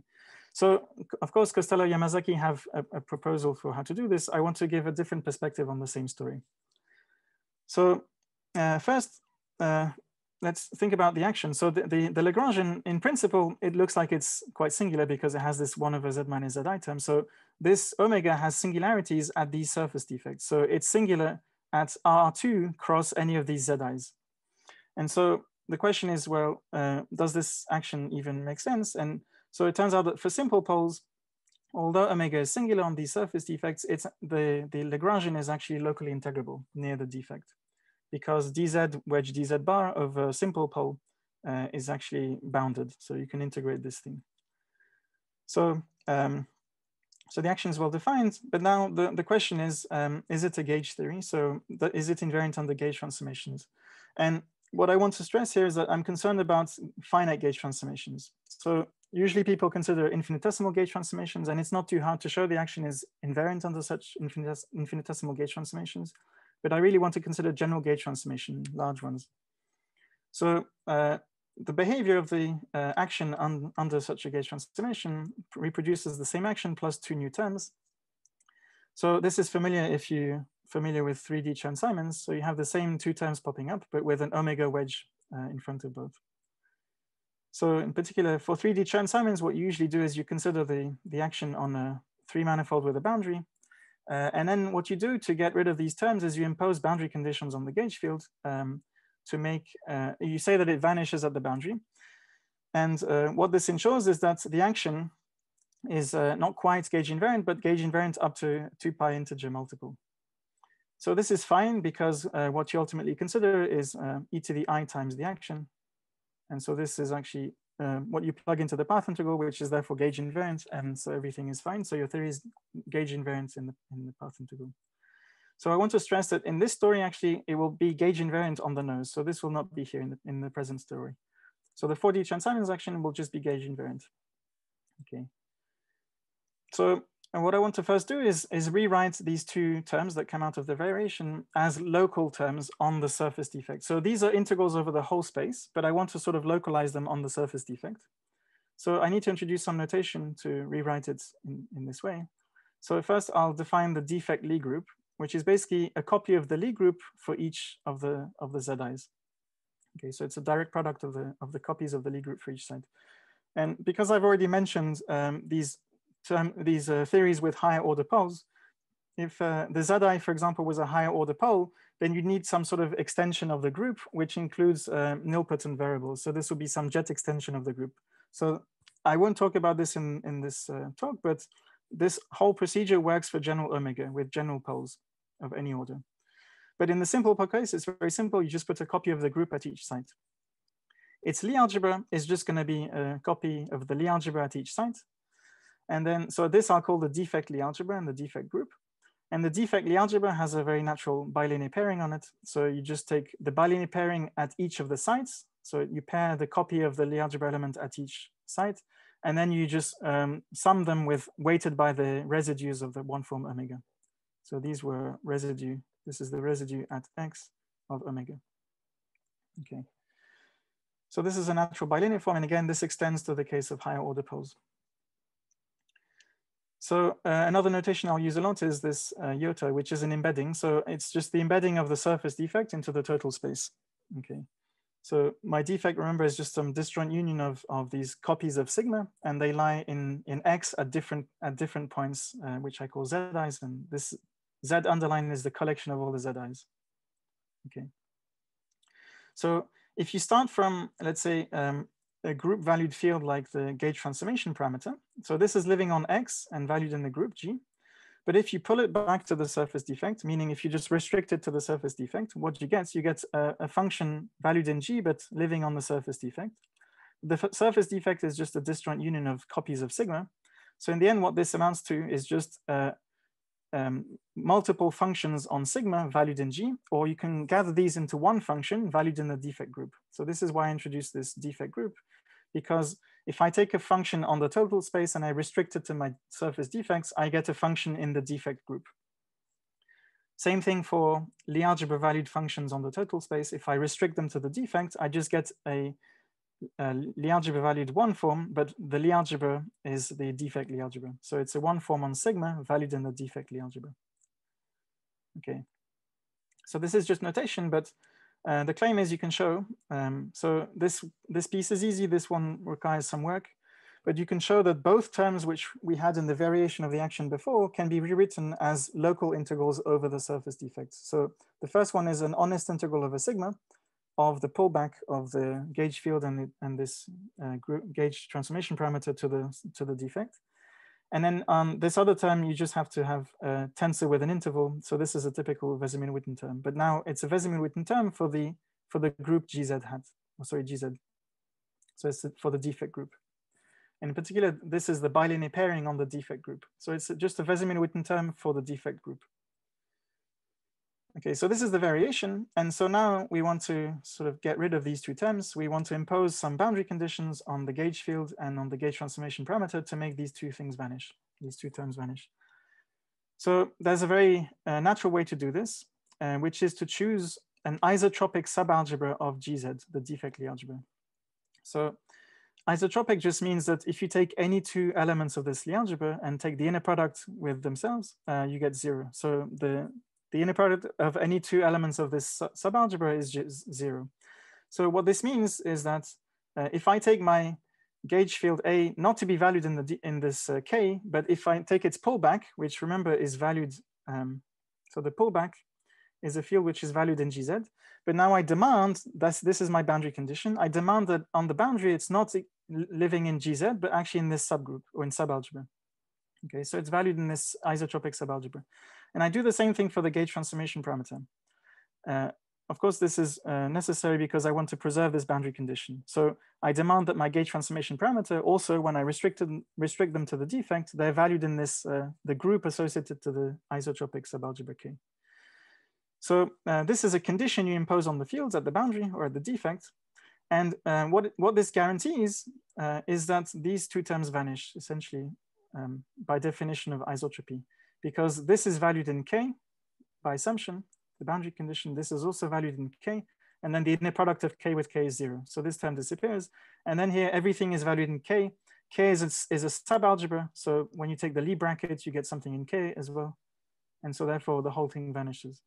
So of course, Costello Yamazaki have a, a, proposal for how to do this. I want to give a different perspective on the same story. So uh, first, uh, let's think about the action. So the, the, the, Lagrangian, in principle, it looks like it's quite singular because it has this one over z minus zi term. So this omega has singularities at these surface defects. So it's singular at R2 cross any of these zi's. And so the question is, well, uh, does this action even make sense? And so it turns out that for simple poles, although omega is singular on these surface defects, it's the, the Lagrangian is actually locally integrable near the defect because dz wedge dz bar of a simple pole uh, is actually bounded. So you can integrate this thing. So, um, so the action is well defined, but now the, the question is, um, is it a gauge theory? So the, is it invariant under gauge transformations? And what I want to stress here is that I'm concerned about finite gauge transformations. So usually people consider infinitesimal gauge transformations, and it's not too hard to show the action is invariant under such infinitesimal gauge transformations but I really want to consider general gauge transformation, large ones. So uh, the behavior of the uh, action un under such a gauge transformation reproduces the same action plus two new terms. So this is familiar if you familiar with 3D Chern-Simons. So you have the same two terms popping up, but with an omega wedge uh, in front of both. So in particular, for 3D Chern-Simons, what you usually do is you consider the, the action on a three manifold with a boundary. Uh, and then what you do to get rid of these terms is you impose boundary conditions on the gauge field um, to make, uh, you say that it vanishes at the boundary. And uh, what this ensures is that the action is uh, not quite gauge invariant, but gauge invariant up to two pi integer multiple. So this is fine because uh, what you ultimately consider is uh, e to the i times the action. And so this is actually um, what you plug into the path integral, which is therefore gauge invariant, and so everything is fine. So your theory is gauge invariant in the, in the path integral. So I want to stress that in this story, actually, it will be gauge invariant on the nose. So this will not be here in the, in the present story. So the 4D Chern-Simons action will just be gauge invariant. Okay. So and what I want to first do is, is rewrite these two terms that come out of the variation as local terms on the surface defect. So these are integrals over the whole space, but I want to sort of localize them on the surface defect. So I need to introduce some notation to rewrite it in, in this way. So first I'll define the defect Lie group, which is basically a copy of the Lie group for each of the, of the ZIs. Okay, so it's a direct product of the, of the copies of the Lie group for each side. And because I've already mentioned um, these term, these uh, theories with higher order poles, if uh, the Zi, for example, was a higher order pole, then you need some sort of extension of the group, which includes uh, nilpotent variables. So this would be some jet extension of the group. So I won't talk about this in, in this uh, talk, but this whole procedure works for general omega with general poles of any order. But in the simple case, it's very simple. You just put a copy of the group at each site. Its Lie algebra is just going to be a copy of the Lie algebra at each site. And then, so this I'll call the defect Lie algebra and the defect group. And the defect Lie algebra has a very natural bilinear pairing on it. So you just take the bilinear pairing at each of the sites. So you pair the copy of the Lie algebra element at each site. And then you just um, sum them with weighted by the residues of the one form omega. So these were residue. This is the residue at x of omega. Okay. So this is a natural bilinear form. And again, this extends to the case of higher order poles. So uh, another notation I'll use a lot is this uh, iota, which is an embedding. So it's just the embedding of the surface defect into the total space. Okay. So my defect, remember, is just some disjoint union of, of these copies of sigma, and they lie in, in X at different at different points, uh, which I call Zi's, and this Z underline is the collection of all the Zi's. Okay. So if you start from, let's say, um, a group valued field like the gauge transformation parameter. So this is living on X and valued in the group G. But if you pull it back to the surface defect, meaning if you just restrict it to the surface defect, what you get, you get a, a function valued in G, but living on the surface defect. The surface defect is just a disjoint union of copies of sigma. So in the end, what this amounts to is just um, multiple functions on sigma valued in G, or you can gather these into one function valued in the defect group. So this is why I introduced this defect group, because if I take a function on the total space and I restrict it to my surface defects, I get a function in the defect group. Same thing for Lie algebra valued functions on the total space. If I restrict them to the defect, I just get a, uh, Lie algebra valued one form, but the Lie algebra is the defect Lie algebra. So it's a one form on sigma valued in the defect Lie algebra. Okay. So this is just notation, but uh, the claim is you can show. Um, so this, this piece is easy. This one requires some work, but you can show that both terms which we had in the variation of the action before can be rewritten as local integrals over the surface defects. So the first one is an honest integral over sigma, of the pullback of the gauge field and, and this uh, gauge transformation parameter to the, to the defect. And then um, this other term, you just have to have a tensor with an interval. So this is a typical Wess-Zumino-Witten term, but now it's a Wess-Zumino-Witten term for the, for the group GZ hat, oh, sorry, GZ. So it's for the defect group. In particular, this is the bilinear pairing on the defect group. So it's just a Wess-Zumino-Witten term for the defect group. Okay, so this is the variation. And so now we want to sort of get rid of these two terms. We want to impose some boundary conditions on the gauge field and on the gauge transformation parameter to make these two things vanish, these two terms vanish. So there's a very uh, natural way to do this, uh, which is to choose an isotropic subalgebra of GZ, the defect algebra. So isotropic just means that if you take any two elements of this Lie algebra and take the inner product with themselves, uh, you get zero. So the the inner product of any two elements of this subalgebra is just zero. So what this means is that uh, if I take my gauge field A not to be valued in the in this uh, K, but if I take its pullback, which remember is valued, um, so the pullback is a field which is valued in GZ, but now I demand, that's, this is my boundary condition, I demand that on the boundary it's not living in GZ, but actually in this subgroup or in subalgebra. Okay, so it's valued in this isotropic subalgebra. And I do the same thing for the gauge transformation parameter. Uh, of course, this is uh, necessary because I want to preserve this boundary condition. So I demand that my gauge transformation parameter also, when I restrict them, restrict them to the defect, they're valued in this, uh, the group associated to the isotropic subalgebra K. So uh, this is a condition you impose on the fields at the boundary or at the defect. And uh, what, what this guarantees uh, is that these two terms vanish essentially um, by definition of isotropy because this is valued in K by assumption, the boundary condition, this is also valued in K, and then the inner product of K with K is zero. So this term disappears. And then here, everything is valued in K. K is a, is a subalgebra. So when you take the Lie brackets, you get something in K as well. And so therefore the whole thing vanishes.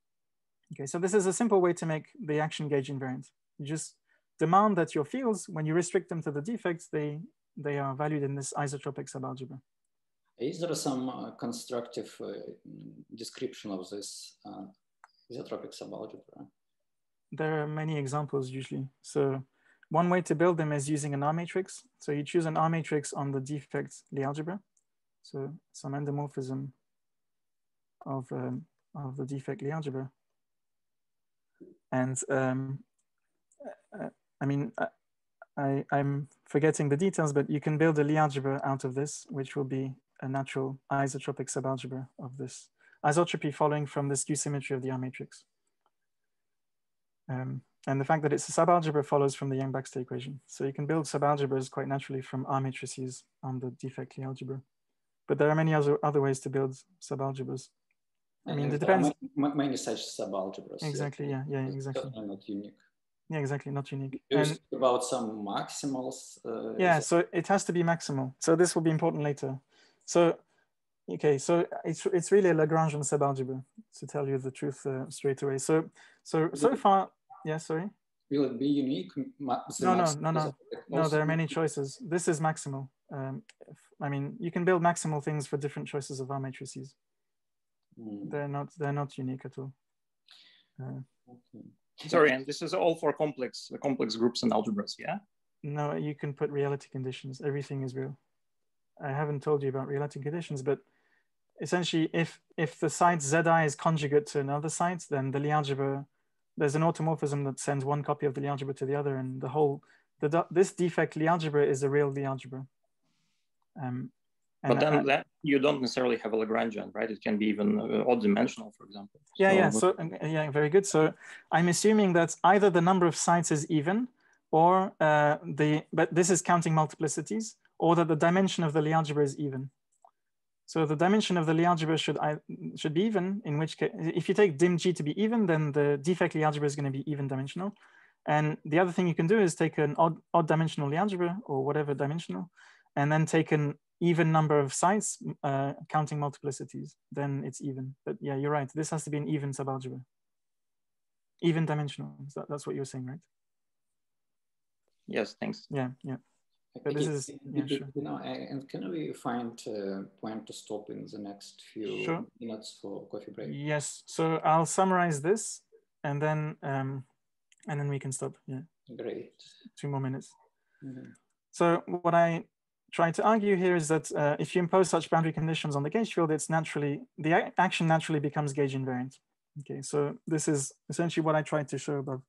Okay, so this is a simple way to make the action gauge invariant. You just demand that your fields, when you restrict them to the defects, they, they are valued in this isotropic subalgebra. Is there some uh, constructive uh, description of this uh, isotropic subalgebra? There are many examples usually. So one way to build them is using an R matrix. So you choose an R matrix on the defect Lie algebra. So some endomorphism of, um, of the defect Lie algebra. And um, I mean, uh, I, I'm forgetting the details, but you can build a Lie algebra out of this, which will be a natural isotropic subalgebra of this isotropy following from the skew symmetry of the R matrix. Um, and the fact that it's a subalgebra follows from the Yang-Baxter equation. So you can build subalgebras quite naturally from R matrices on the defect Lie algebra. But there are many other, other ways to build subalgebras. I mean, it depends. Many such subalgebras. Exactly, yeah, yeah, it's exactly. not unique. Yeah, exactly, not unique. and, about some maximals. Uh, yeah, so it has to be maximal. So this will be important later. So, okay, so it's, it's really a Lagrangian subalgebra to tell you the truth uh, straight away. So, so, so far, yeah, sorry. Will it be unique? no, no, no, no, no, there are many choices. This is maximal. Um, if, I mean, you can build maximal things for different choices of R matrices. Mm. They're not, they're not unique at all. Uh, okay. Sorry, and this is all for complex, the complex groups and algebras, yeah? No, you can put reality conditions. Everything is real. I haven't told you about reality conditions, but essentially if, if the site Zi is conjugate to another site, then the Lie algebra, there's an automorphism that sends one copy of the Lie algebra to the other and the whole, the, this defect Lie algebra is a real Lie algebra. Um, but then I, that you don't necessarily have a Lagrangian, right? It can be even uh, odd dimensional, for example. Yeah, so, yeah. So yeah, very good. So I'm assuming that either the number of sites is even, or uh, the but this is counting multiplicities or that the dimension of the Lie algebra is even. So the dimension of the Lie algebra should, should be even, in which case, if you take dim G to be even, then the defect Lie algebra is going to be even dimensional. And the other thing you can do is take an odd, odd dimensional Lie algebra or whatever dimensional, and then take an even number of sites uh, counting multiplicities, then it's even. But yeah, you're right. This has to be an even subalgebra. Even dimensional. That, that's what you're saying, right? Yes, thanks. Yeah, yeah. But this is, yeah, sure. You know, and can we find a point to stop in the next few sure. minutes for coffee break? Yes. So I'll summarize this, and then um, and then we can stop. Yeah. Great. Two more minutes. Mm -hmm. So what I try to argue here is that uh, if you impose such boundary conditions on the gauge field, it's naturally the action naturally becomes gauge invariant. Okay, so this is essentially what I tried to show above.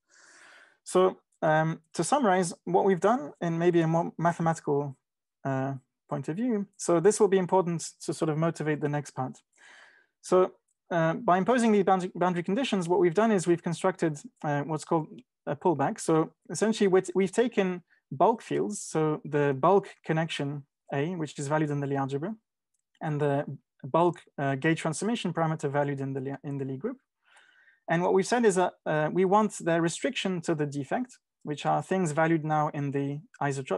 So um, to summarize what we've done in maybe a more mathematical uh, point of view, so this will be important to sort of motivate the next part. So uh, by imposing these boundary, boundary, conditions, what we've done is we've constructed uh, what's called a pullback. So essentially we've taken bulk fields, so the bulk connection A, which is valued in the Lie algebra, and the bulk uh, gauge transformation parameter valued in the, in the Lie group. And what we've said is that uh, we want the restriction to the defect which are things valued now in the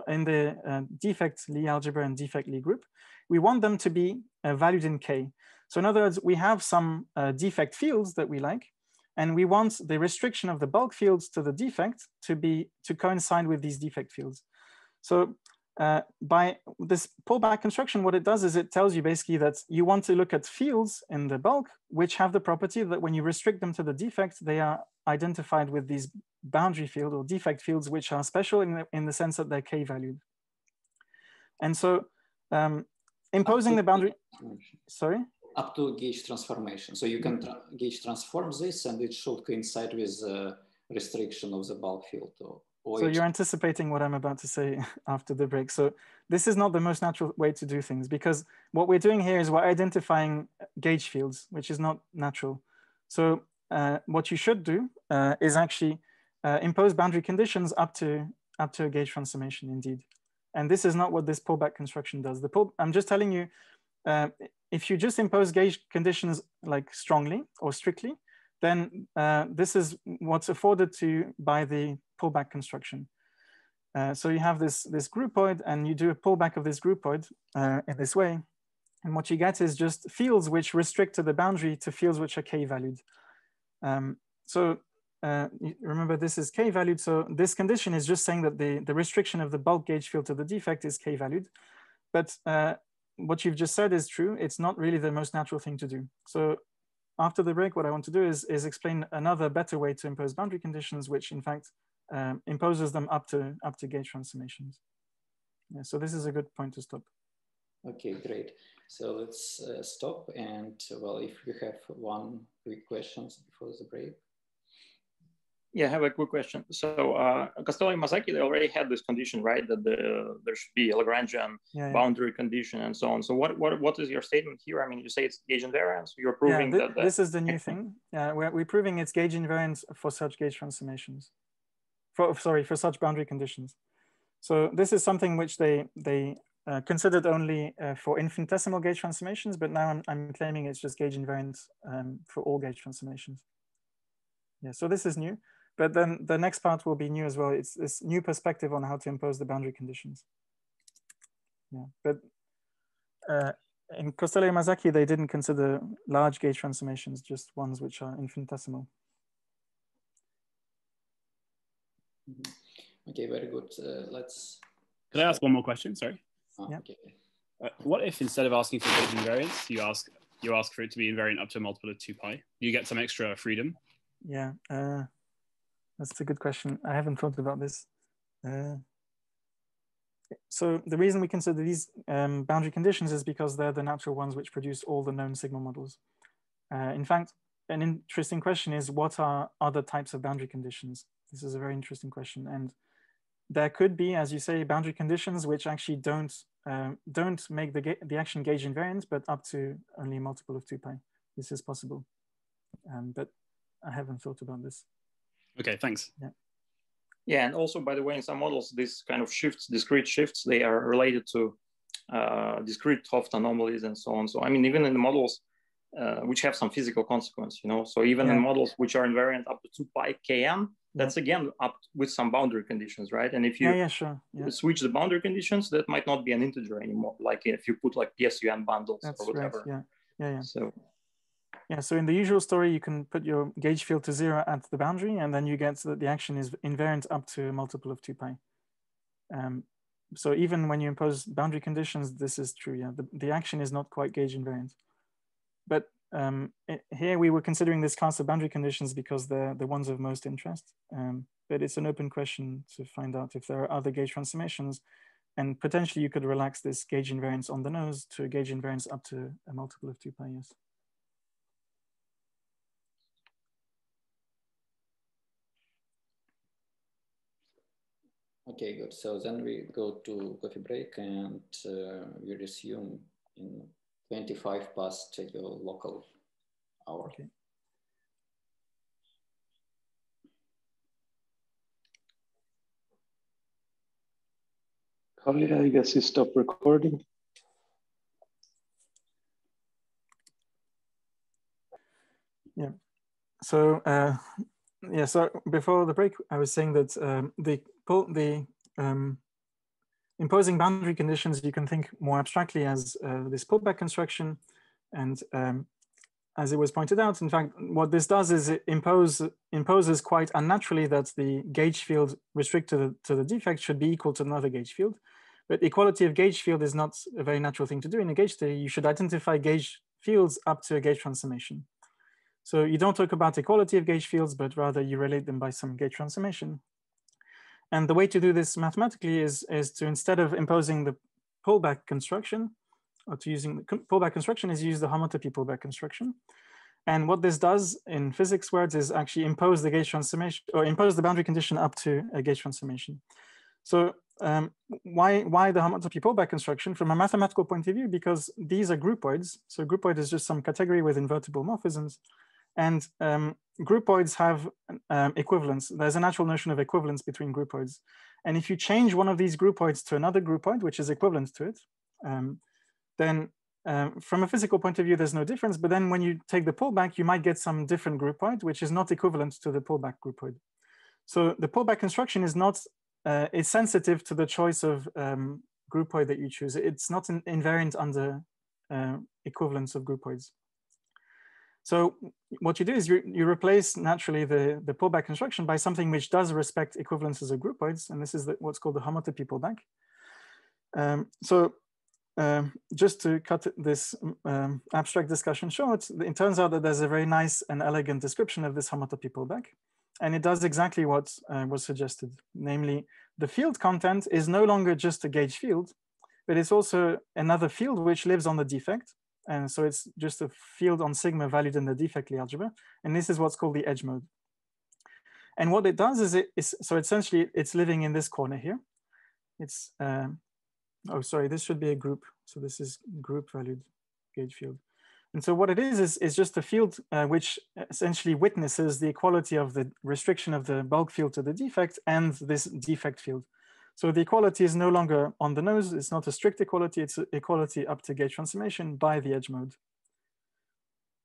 in the uh, defect Lie algebra and defect Lie group. We want them to be uh, valued in K. So in other words, we have some uh, defect fields that we like, and we want the restriction of the bulk fields to the defect to be to coincide with these defect fields. So uh, by this pullback construction, what it does is it tells you basically that you want to look at fields in the bulk, which have the property that when you restrict them to the defect, they are identified with these boundary field or defect fields, which are special in the, in the sense that they're k valued. And so um, imposing the boundary, sorry? Up to gauge transformation. So you can tra gauge transform this and it should coincide with the restriction of the bulk field. Or so you're anticipating what I'm about to say after the break. So this is not the most natural way to do things because what we're doing here is we're identifying gauge fields, which is not natural. So uh, what you should do uh, is actually uh, impose boundary conditions up to up to a gauge transformation indeed. And this is not what this pullback construction does. The pull, I'm just telling you, uh, if you just impose gauge conditions like strongly or strictly, then uh, this is what's afforded to you by the pullback construction. Uh, so you have this, this groupoid and you do a pullback of this groupoid uh, in this way. And what you get is just fields which restrict to the boundary to fields which are k valued. Um, so uh, remember this is k valued. So this condition is just saying that the, the restriction of the bulk gauge field to the defect is k valued. But uh, what you've just said is true. It's not really the most natural thing to do. So after the break, what I want to do is, is explain another better way to impose boundary conditions, which in fact um, imposes them up to, up to gauge transformations. Yeah, so this is a good point to stop. Okay, great. So let's uh, stop. And well, if you have one quick questions before the break. Yeah, I have a quick question. So uh, Costello and Yamazaki, they already had this condition, right? That the, there should be a Lagrangian yeah, yeah. boundary condition and so on. So what, what what is your statement here? I mean, you say it's gauge invariant. So you're proving yeah, th that, This is the new thing. Yeah, we're, we're proving it's gauge invariant for such gauge transformations. For, sorry, for such boundary conditions. So this is something which they, they uh, considered only uh, for infinitesimal gauge transformations, but now I'm, I'm claiming it's just gauge invariant um, for all gauge transformations. Yeah, so this is new. But then the next part will be new as well. It's this new perspective on how to impose the boundary conditions. Yeah, but uh, in Costello and Yamazaki, they didn't consider large gauge transformations, just ones which are infinitesimal. Okay, very good. Uh, let's. Could I ask one more question? Sorry. Oh, yeah. Okay. Uh, what if instead of asking for gauge invariance, you ask you ask for it to be invariant up to a multiple of two pi? You get some extra freedom. Yeah. Uh, that's a good question. I haven't thought about this. Uh, so the reason we consider these um, boundary conditions is because they're the natural ones which produce all the known sigma models. Uh, in fact, an interesting question is what are other types of boundary conditions? This is a very interesting question. And there could be, as you say, boundary conditions which actually don't um, don't make the, the action gauge invariant, but up to only a multiple of 2 pi. This is possible. Um, but I haven't thought about this. Okay, thanks. Yeah. Yeah, and also, by the way, in some models, these kind of shifts, discrete shifts, they are related to uh, discrete Hopf anomalies and so on. So, I mean, even in the models uh, which have some physical consequence, you know, so even yeah. in models which are invariant up to 2 pi km, that's again up with some boundary conditions, right? And if you yeah, yeah, sure. Yeah. switch the boundary conditions, that might not be an integer anymore. Like if you put like PSUN bundles that's or whatever. Right. Yeah, yeah, yeah. So yeah, so in the usual story, you can put your gauge field to zero at the boundary, and then you get that the action is invariant up to a multiple of 2 pi. Um, so even when you impose boundary conditions, this is true. Yeah, the, the action is not quite gauge invariant. But um, it, here we were considering this class of boundary conditions because they're the ones of most interest. Um, but it's an open question to find out if there are other gauge transformations. And potentially you could relax this gauge invariance on the nose to a gauge invariance up to a multiple of 2 pi, yes. Okay, good. So then we go to coffee break and uh, we resume in 25 past your local hour. Okay. Oh yeah, I guess you stop recording. Yeah. So uh, yeah, so before the break, I was saying that um, the the um, imposing boundary conditions you can think more abstractly as uh, this pullback construction, and um, as it was pointed out, in fact, what this does is it impose imposes quite unnaturally that the gauge field restricted to the, defect should be equal to another gauge field. But equality of gauge field is not a very natural thing to do in a gauge theory. You should identify gauge fields up to a gauge transformation. So you don't talk about equality of gauge fields, but rather you relate them by some gauge transformation. And the way to do this mathematically is, is to instead of imposing the pullback construction, or to using the pullback construction is use the homotopy pullback construction. And what this does in physics words is actually impose the gauge transformation or impose the boundary condition up to a gauge transformation. So um, why, why the homotopy pullback construction? From a mathematical point of view, because these are groupoids. So groupoid is just some category with invertible morphisms. And um, groupoids have um, equivalence. There's a natural notion of equivalence between groupoids. And if you change one of these groupoids to another groupoid, which is equivalent to it, um, then um, from a physical point of view, there's no difference. But then when you take the pullback, you might get some different groupoid, which is not equivalent to the pullback groupoid. So the pullback construction is not, uh, it's sensitive to the choice of um, groupoid that you choose. It's not in, invariant under uh, equivalence of groupoids. So what you do is you, you replace naturally the, the pullback construction by something which does respect equivalences of groupoids, and this is the, what's called the homotopy pullback. Um, so um, just to cut this um, abstract discussion short, it turns out that there's a very nice and elegant description of this homotopy pullback. And it does exactly what uh, was suggested, namely the field content is no longer just a gauge field, but it's also another field which lives on the defect and so it's just a field on sigma valued in the defect algebra. And this is what's called the edge mode. And what it does is it is, so essentially it's living in this corner here. It's, um, oh, sorry, this should be a group. So this is group valued gauge field. And so what it is, is, is just a field uh, which essentially witnesses the equality of the restriction of the bulk field to the defect and this defect field. So the equality is no longer on the nose. It's not a strict equality. It's equality up to gauge transformation by the edge mode.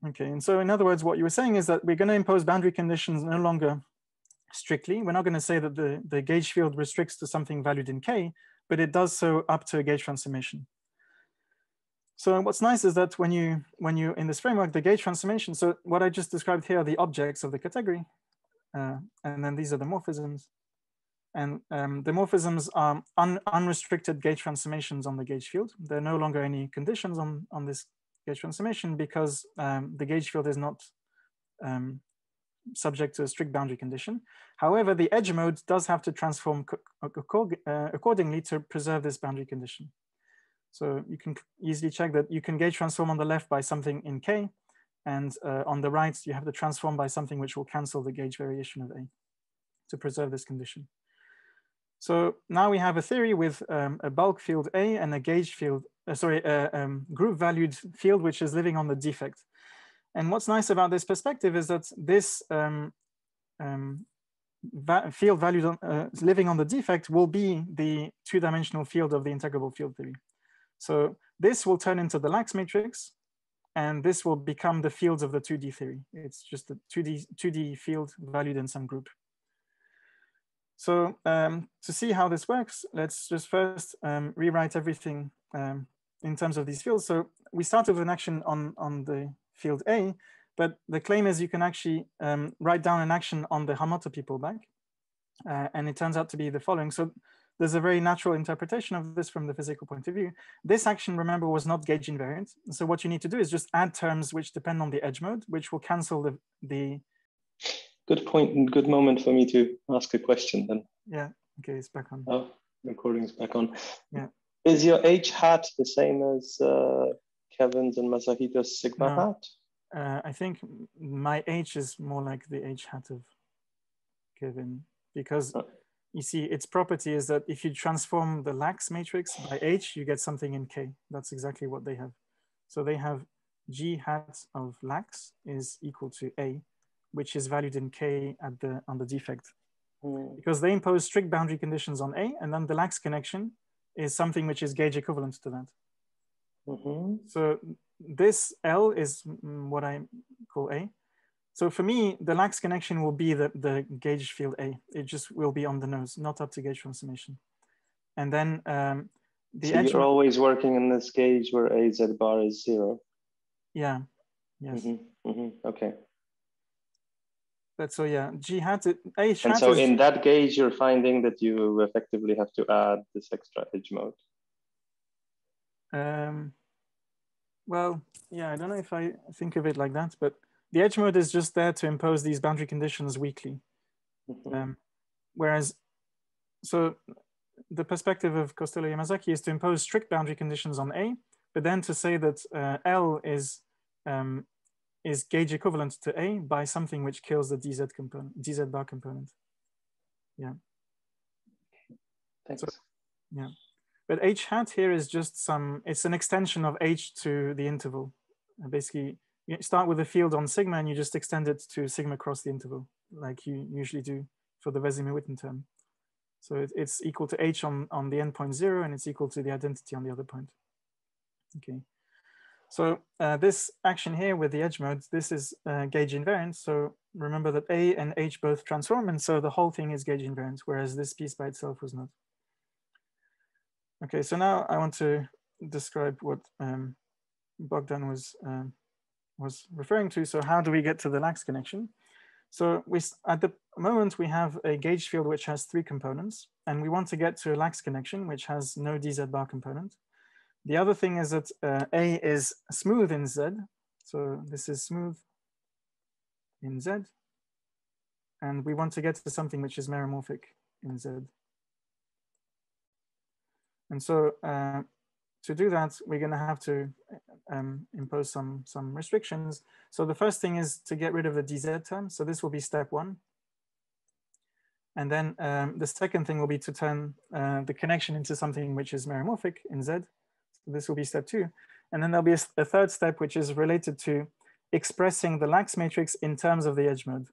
Okay, and so in other words, what you were saying is that we're going to impose boundary conditions no longer strictly. We're not going to say that the, the gauge field restricts to something valued in K, but it does so up to a gauge transformation. So what's nice is that when you, when you in this framework, the gauge transformation, so what I just described here are the objects of the category, uh, and then these are the morphisms. And um, the morphisms are un unrestricted gauge transformations on the gauge field. There are no longer any conditions on, on this gauge transformation because um, the gauge field is not um, subject to a strict boundary condition. However, the edge mode does have to transform uh, accordingly to preserve this boundary condition. So you can easily check that you can gauge transform on the left by something in K, and uh, on the right, you have to transform by something which will cancel the gauge variation of A to preserve this condition. So now we have a theory with um, a bulk field A and a gauge field, uh, sorry, a um, group valued field, which is living on the defect. And what's nice about this perspective is that this um, um va field valued on, uh, living on the defect will be the two-dimensional field of the integrable field theory. So this will turn into the lax matrix, and this will become the fields of the 2D theory. It's just a 2D, 2D field valued in some group. So um, to see how this works, let's just first um, rewrite everything um, in terms of these fields. So we started with an action on, on the field A, but the claim is you can actually um, write down an action on the homotopy pullback. Uh, and it turns out to be the following. So there's a very natural interpretation of this from the physical point of view. This action, remember, was not gauge invariant. So what you need to do is just add terms which depend on the edge mode, which will cancel the, the Good point and good moment for me to ask a question then. Yeah, okay, it's back on. Oh, recording's back on. Yeah. Is your H hat the same as uh, Kevin's and Masahito's Sigma No. hat? Uh, I think my H is more like the H hat of Kevin because Oh. you see its property is that if you transform the lax matrix by H, you get something in K. That's exactly what they have. So they have G hat of lax is equal to A, which is valued in K at the on the defect Hmm. because they impose strict boundary conditions on A, and then the lax connection is something which is gauge equivalent to that. Mhm. So this L is mm, what I call A. So for me, the lax connection will be the, the gauge field A. It just will be on the nose, not up to gauge transformation. And then um, the So edge, you're always working in this gauge where AZ bar is zero. yeah, yes. Mhm, mhm, Okay. But so yeah, G hat, it- H And so in that case, you're finding that you effectively have to add this extra edge mode. um, well, yeah, I don't know if I think of it like that, but the edge mode is just there to impose these boundary conditions weakly. Mhm. Um, whereas, so the perspective of Costello Yamazaki is to impose strict boundary conditions on A, but then to say that uh, L is um, is gauge equivalent to A by something which kills the DZ component, DZ bar component. Yeah. Thanks. Yeah. But H hat here is just some, it's an extension of H to the interval. Uh, basically, you start with a field on sigma and you just extend it to sigma across the interval, like you usually do for the Wess-Zumino-Witten term. So it, it's equal to H on, on the endpoint zero and it's equal to the identity on the other point. Okay. So uh, this action here with the edge modes, this is uh, gauge invariant. So remember that A and H both transform, and so the whole thing is gauge invariant, whereas this piece by itself was not. Okay, so now I want to describe what um, Bogdan was um, was referring to. So how do we get to the lax connection? So we at the moment we have a gauge field which has three components, and we want to get to a lax connection which has no dz bar component. The other thing is that uh, A is smooth in Z, so this is smooth in Z, and we want to get to something which is meromorphic in Z. And so uh, to do that, we're going to have to um, impose some, some restrictions. So the first thing is to get rid of the DZ term. So this will be step one. And then um, the second thing will be to turn uh, the connection into something which is meromorphic in Z. This will be step two. And then there'll be a, a third step, which is related to expressing the lax matrix in terms of the edge mode.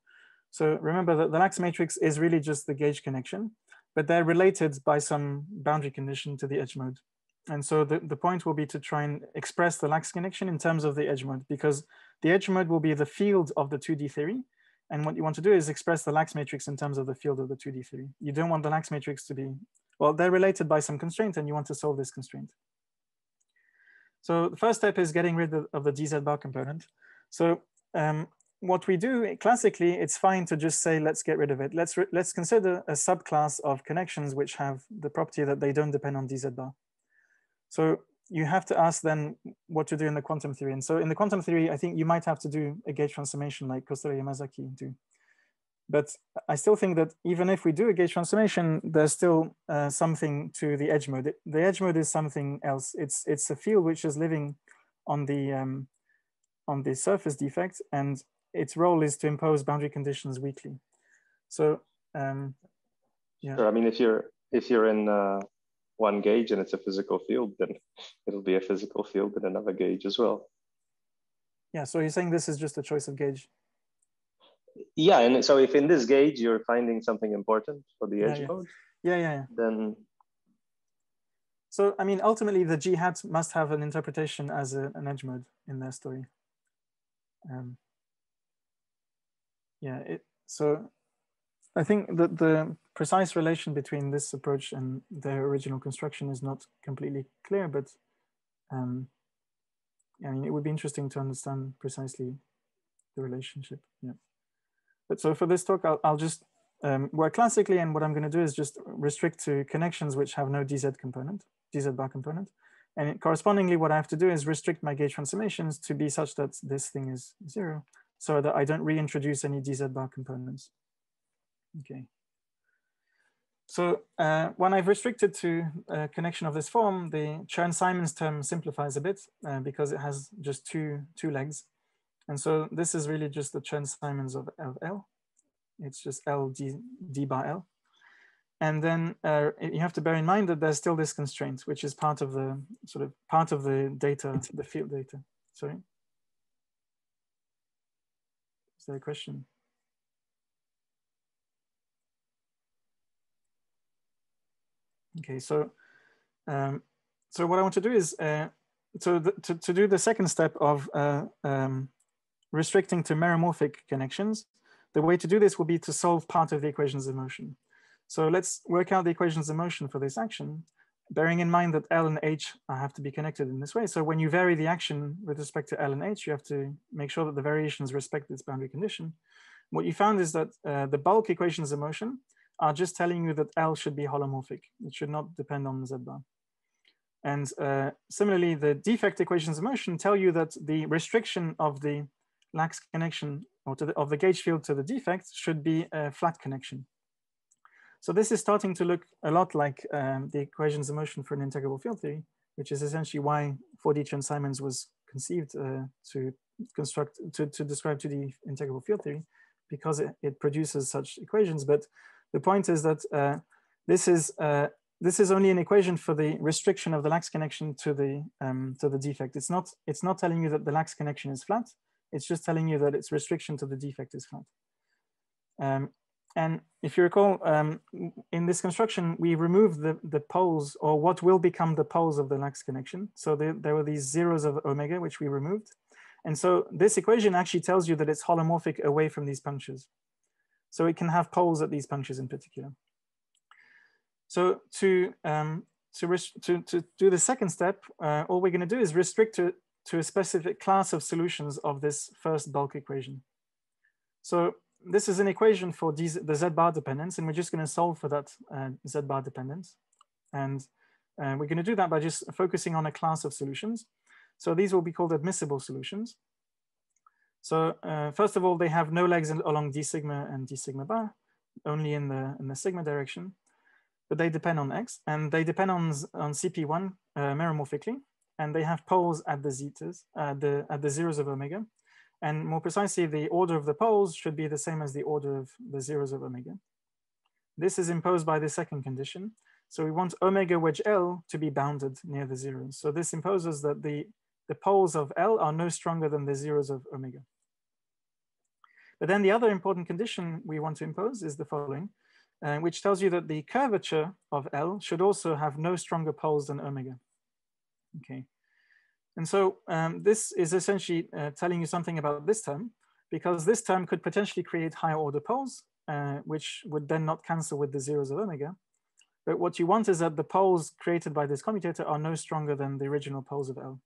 So remember that the lax matrix is really just the gauge connection, but they're related by some boundary condition to the edge mode. And so the, the point will be to try and express the lax connection in terms of the edge mode, because the edge mode will be the field of the 2D theory. And what you want to do is express the lax matrix in terms of the field of the 2D theory. You don't want the lax matrix to be, well, they're related by some constraint and you want to solve this constraint. So the first step is getting rid of, the DZ bar component. So um, what we do classically, it's fine to just say, let's get rid of it. Let's, let's consider a subclass of connections which have the property that they don't depend on DZ bar. So you have to ask then what to do in the quantum theory. And so in the quantum theory, I think you might have to do a gauge transformation like Costello Yamazaki do. But I still think that even if we do a gauge transformation, there's still uh, something to the edge mode. The edge mode is something else. It's it's a field which is living on the um, on the surface defect, and its role is to impose boundary conditions weakly. So um, yeah. Sure. I mean, if you're if you're in uh, one gauge and it's a physical field, then it'll be a physical field in another gauge as well. Yeah. So you're saying this is just a choice of gauge. Yeah, and so if in this gauge you're finding something important for the edge yeah. mode, Yeah, yeah, yeah. then So I mean, ultimately, the G hat must have an interpretation as a, an edge mode in their story. Um, yeah. It, so I think that the precise relation between this approach and their original construction is not completely clear, but um, I mean, it would be interesting to understand precisely the relationship. Yeah. But so for this talk, I'll, I'll just um, work classically, and what I'm going to do is just restrict to connections which have no dz component, dz bar component. And correspondingly, what I have to do is restrict my gauge transformations to be such that this thing is zero, so that I don't reintroduce any dz bar components. Okay. So uh, when I've restricted to a connection of this form, the Chern-Simons term simplifies a bit uh, because it has just two, two legs. And so this is really just the Chern-Simons of, of L. It's just L d, d by L. And then uh, you have to bear in mind that there's still this constraint, which is part of the sort of part of the data, the field data. Sorry. Is there a question? Okay, so um, so what I want to do is uh, to, the, to, to do the second step of uh, um, restricting to meromorphic connections. The way to do this will be to solve part of the equations of motion. So let's work out the equations of motion for this action, bearing in mind that L and H have to be connected in this way. So when you vary the action with respect to L and H, you have to make sure that the variations respect this boundary condition. What you found is that uh, the bulk equations of motion are just telling you that L should be holomorphic. It should not depend on Z bar. And uh, similarly, the defect equations of motion tell you that the restriction of the lax connection or the, of the gauge field to the defect should be a flat connection. So this is starting to look a lot like um, the equations of motion for an integrable field theory, which is essentially why 4D Chern-Simons was conceived uh, to construct, to, to describe 2D integrable field theory, because it, it produces such equations. But the point is that uh, this is uh, this is only an equation for the restriction of the lax connection to the um, to the defect. It's not it's not telling you that the lax connection is flat. It's just telling you that its restriction to the defect is flat. Um, and if you recall, um, in this construction, we removed the, the poles or what will become the poles of the lax connection. So the, there were these zeros of omega, which we removed. And so this equation actually tells you that it's holomorphic away from these punctures. So it can have poles at these punctures in particular. So to, um, to, to, to do the second step, uh, all we're going to do is restrict to, to a specific class of solutions of this first bulk equation. So this is an equation for these, the z bar dependence, and we're just going to solve for that uh, z bar dependence. And uh, we're going to do that by just focusing on a class of solutions. So these will be called admissible solutions. So uh, first of all, they have no legs along d sigma and d sigma bar, only in the, in the sigma direction, but they depend on x and they depend on, on CP1 uh, meromorphically, and they have poles at the zetas, uh, the, at the zeros of omega. And more precisely, the order of the poles should be the same as the order of the zeros of omega. This is imposed by the second condition. So we want omega wedge L to be bounded near the zeros. So this imposes that the the poles of L are no stronger than the zeros of omega. But then the other important condition we want to impose is the following, uh, which tells you that the curvature of L should also have no stronger poles than omega. Okay. And so um, this is essentially uh, telling you something about this term, because this term could potentially create higher order poles, uh, which would then not cancel with the zeros of omega. But what you want is that the poles created by this commutator are no stronger than the original poles of L.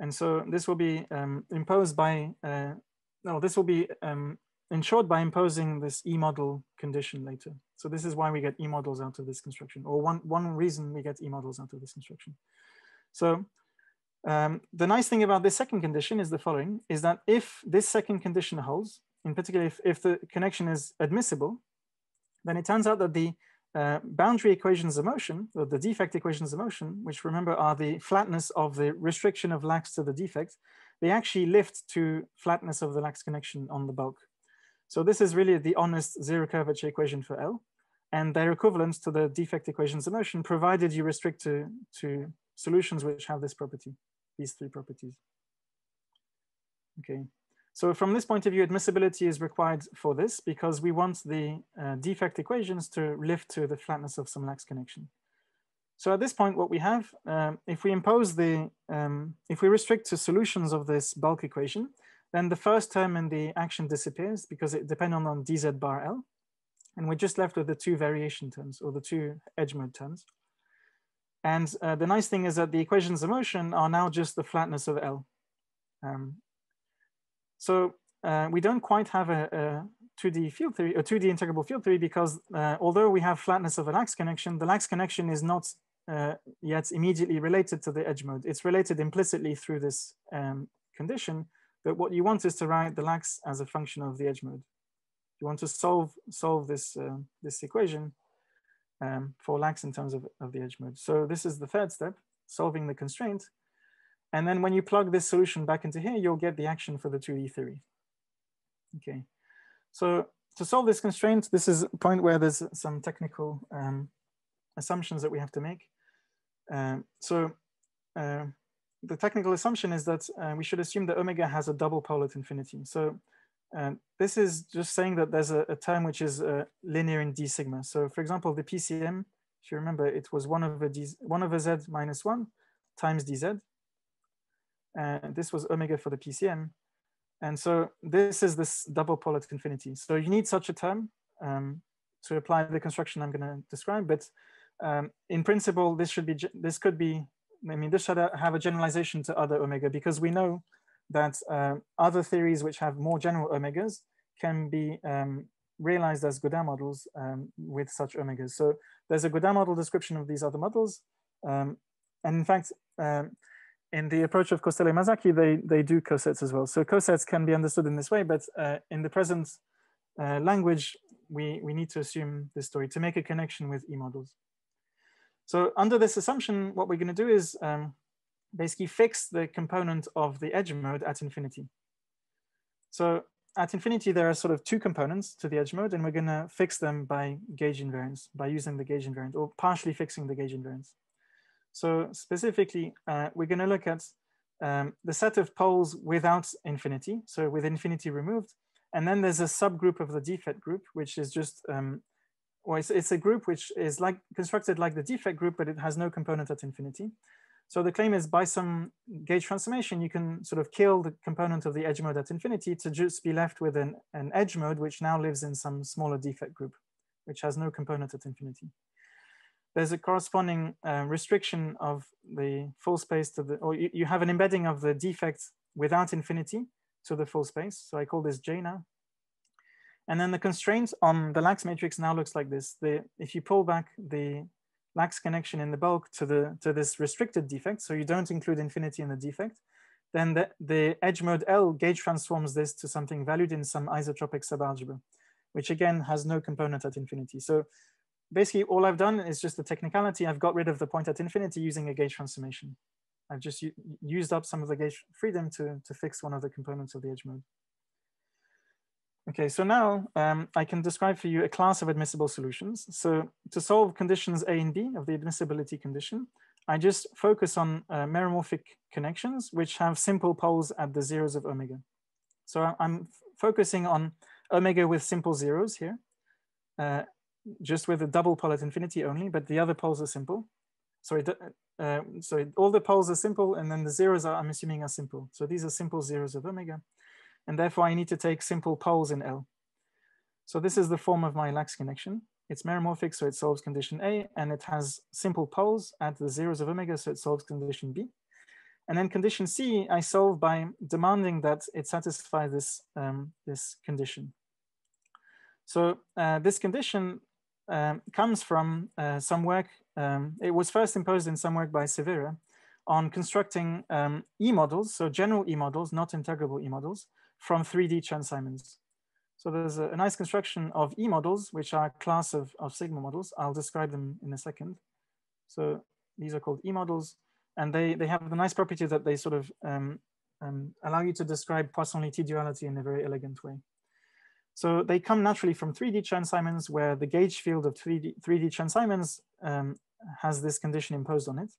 And so this will be um, imposed by, uh, no, this will be um, ensured by imposing this E model condition later. So this is why we get E models out of this construction, or one, one reason we get E models out of this construction. So um, the nice thing about this second condition is the following, is that if this second condition holds, in particular, if, if the connection is admissible, then it turns out that the uh, boundary equations of motion, or the defect equations of motion, which remember are the flatness of the restriction of lax to the defect, they actually lift to flatness of the lax connection on the bulk. So this is really the honest zero curvature equation for L, and they're equivalent to the defect equations of motion, provided you restrict to, to solutions which have this property, these three properties. Okay. So from this point of view, admissibility is required for this because we want the uh, defect equations to lift to the flatness of some lax connection. So at this point, what we have, um, if we impose the, um, if we restrict to solutions of this bulk equation, then the first term in the action disappears because it depends on dz bar L. And we're just left with the two variation terms or the two edge mode terms. And uh, the nice thing is that the equations of motion are now just the flatness of L. Um, so uh, we don't quite have a, a, 2D field theory, a 2D integrable field theory, because uh, although we have flatness of a lax connection, the lax connection is not uh, yet immediately related to the edge mode. It's related implicitly through this um, condition, but what you want is to write the lax as a function of the edge mode. You want to solve solve this uh, this equation um, for lax in terms of, of the edge mode. So this is the third step, solving the constraint. And then when you plug this solution back into here, you'll get the action for the 2D theory. Okay, so to solve this constraint, this is a point where there's some technical um, assumptions that we have to make. Um, so uh, the technical assumption is that uh, we should assume that omega has a double pole at infinity. So uh, this is just saying that there's a, a term which is uh, linear in d sigma. So for example, the PCM, if you remember, it was one over, d, one over z minus one times dz. And this was omega for the PCM. And so this is this double pole at infinity. So you need such a term um, to apply the construction I'm going to describe. But um, in principle, this should be this could be. I mean, this should have a generalization to other omega because we know that uh, other theories which have more general omegas can be um, realized as Gaudin models um, with such omegas. So there's a Gaudin model description of these other models. Um, and in fact, um, in the approach of Costello Yamazaki, they, they do cosets as well. So cosets can be understood in this way, but uh, in the present uh, language, we, we need to assume this story to make a connection with E models. So under this assumption, what we're going to do is um, basically fix the component of the edge mode at infinity. So at infinity, there are sort of two components to the edge mode, and we're going to fix them by gauge invariance, by using the gauge invariant, or partially fixing the gauge invariance. So specifically, uh, we're going to look at um, the set of poles without infinity, so with infinity removed. And then there's a subgroup of the defect group, which is just um, or it's, it's a group which is like constructed like the defect group, but it has no component at infinity. So the claim is by some gauge transformation, you can sort of kill the component of the edge mode at infinity to just be left with an, an edge mode, which now lives in some smaller defect group, which has no component at infinity. There's a corresponding uh, restriction of the full space to the, or you, you have an embedding of the defect without infinity to the full space. So I call this J now. And then the constraint on the lax matrix now looks like this. The, if you pull back the lax connection in the bulk to, the, to this restricted defect, so you don't include infinity in the defect, then the, the edge mode L gauge transforms this to something valued in some isotropic subalgebra, which again has no component at infinity. So basically all I've done is just the technicality. I've got rid of the point at infinity using a gauge transformation. I've just used up some of the gauge freedom to, to fix one of the components of the edge mode. Okay, so now um, I can describe for you a class of admissible solutions. So to solve conditions A and B of the admissibility condition, I just focus on uh, meromorphic connections which have simple poles at the zeros of omega. So I'm focusing on omega with simple zeros here, uh, just with a double pole at infinity only, but the other poles are simple. Sorry, uh, sorry, all the poles are simple and then the zeros are, I'm assuming are simple. So these are simple zeros of omega and therefore I need to take simple poles in L. So this is the form of my lax connection. It's meromorphic, so it solves condition A, and it has simple poles at the zeros of omega, so it solves condition B. And then condition C, I solve by demanding that it satisfy this, um, this condition. So uh, this condition um, comes from uh, some work, um, it was first imposed in some work by Severa on constructing um, E models, so general E models, not integrable E models, from 3D Chern-Simons. So there's a, a, nice construction of E models, which are a class of, of sigma models. I'll describe them in a second. So these are called E models, and they, they have the nice property that they sort of um, um, allow you to describe Poisson-Lie T duality in a very elegant way. So they come naturally from 3D Chern-Simons, where the gauge field of 3D, 3D Chern-Simons um, has this condition imposed on it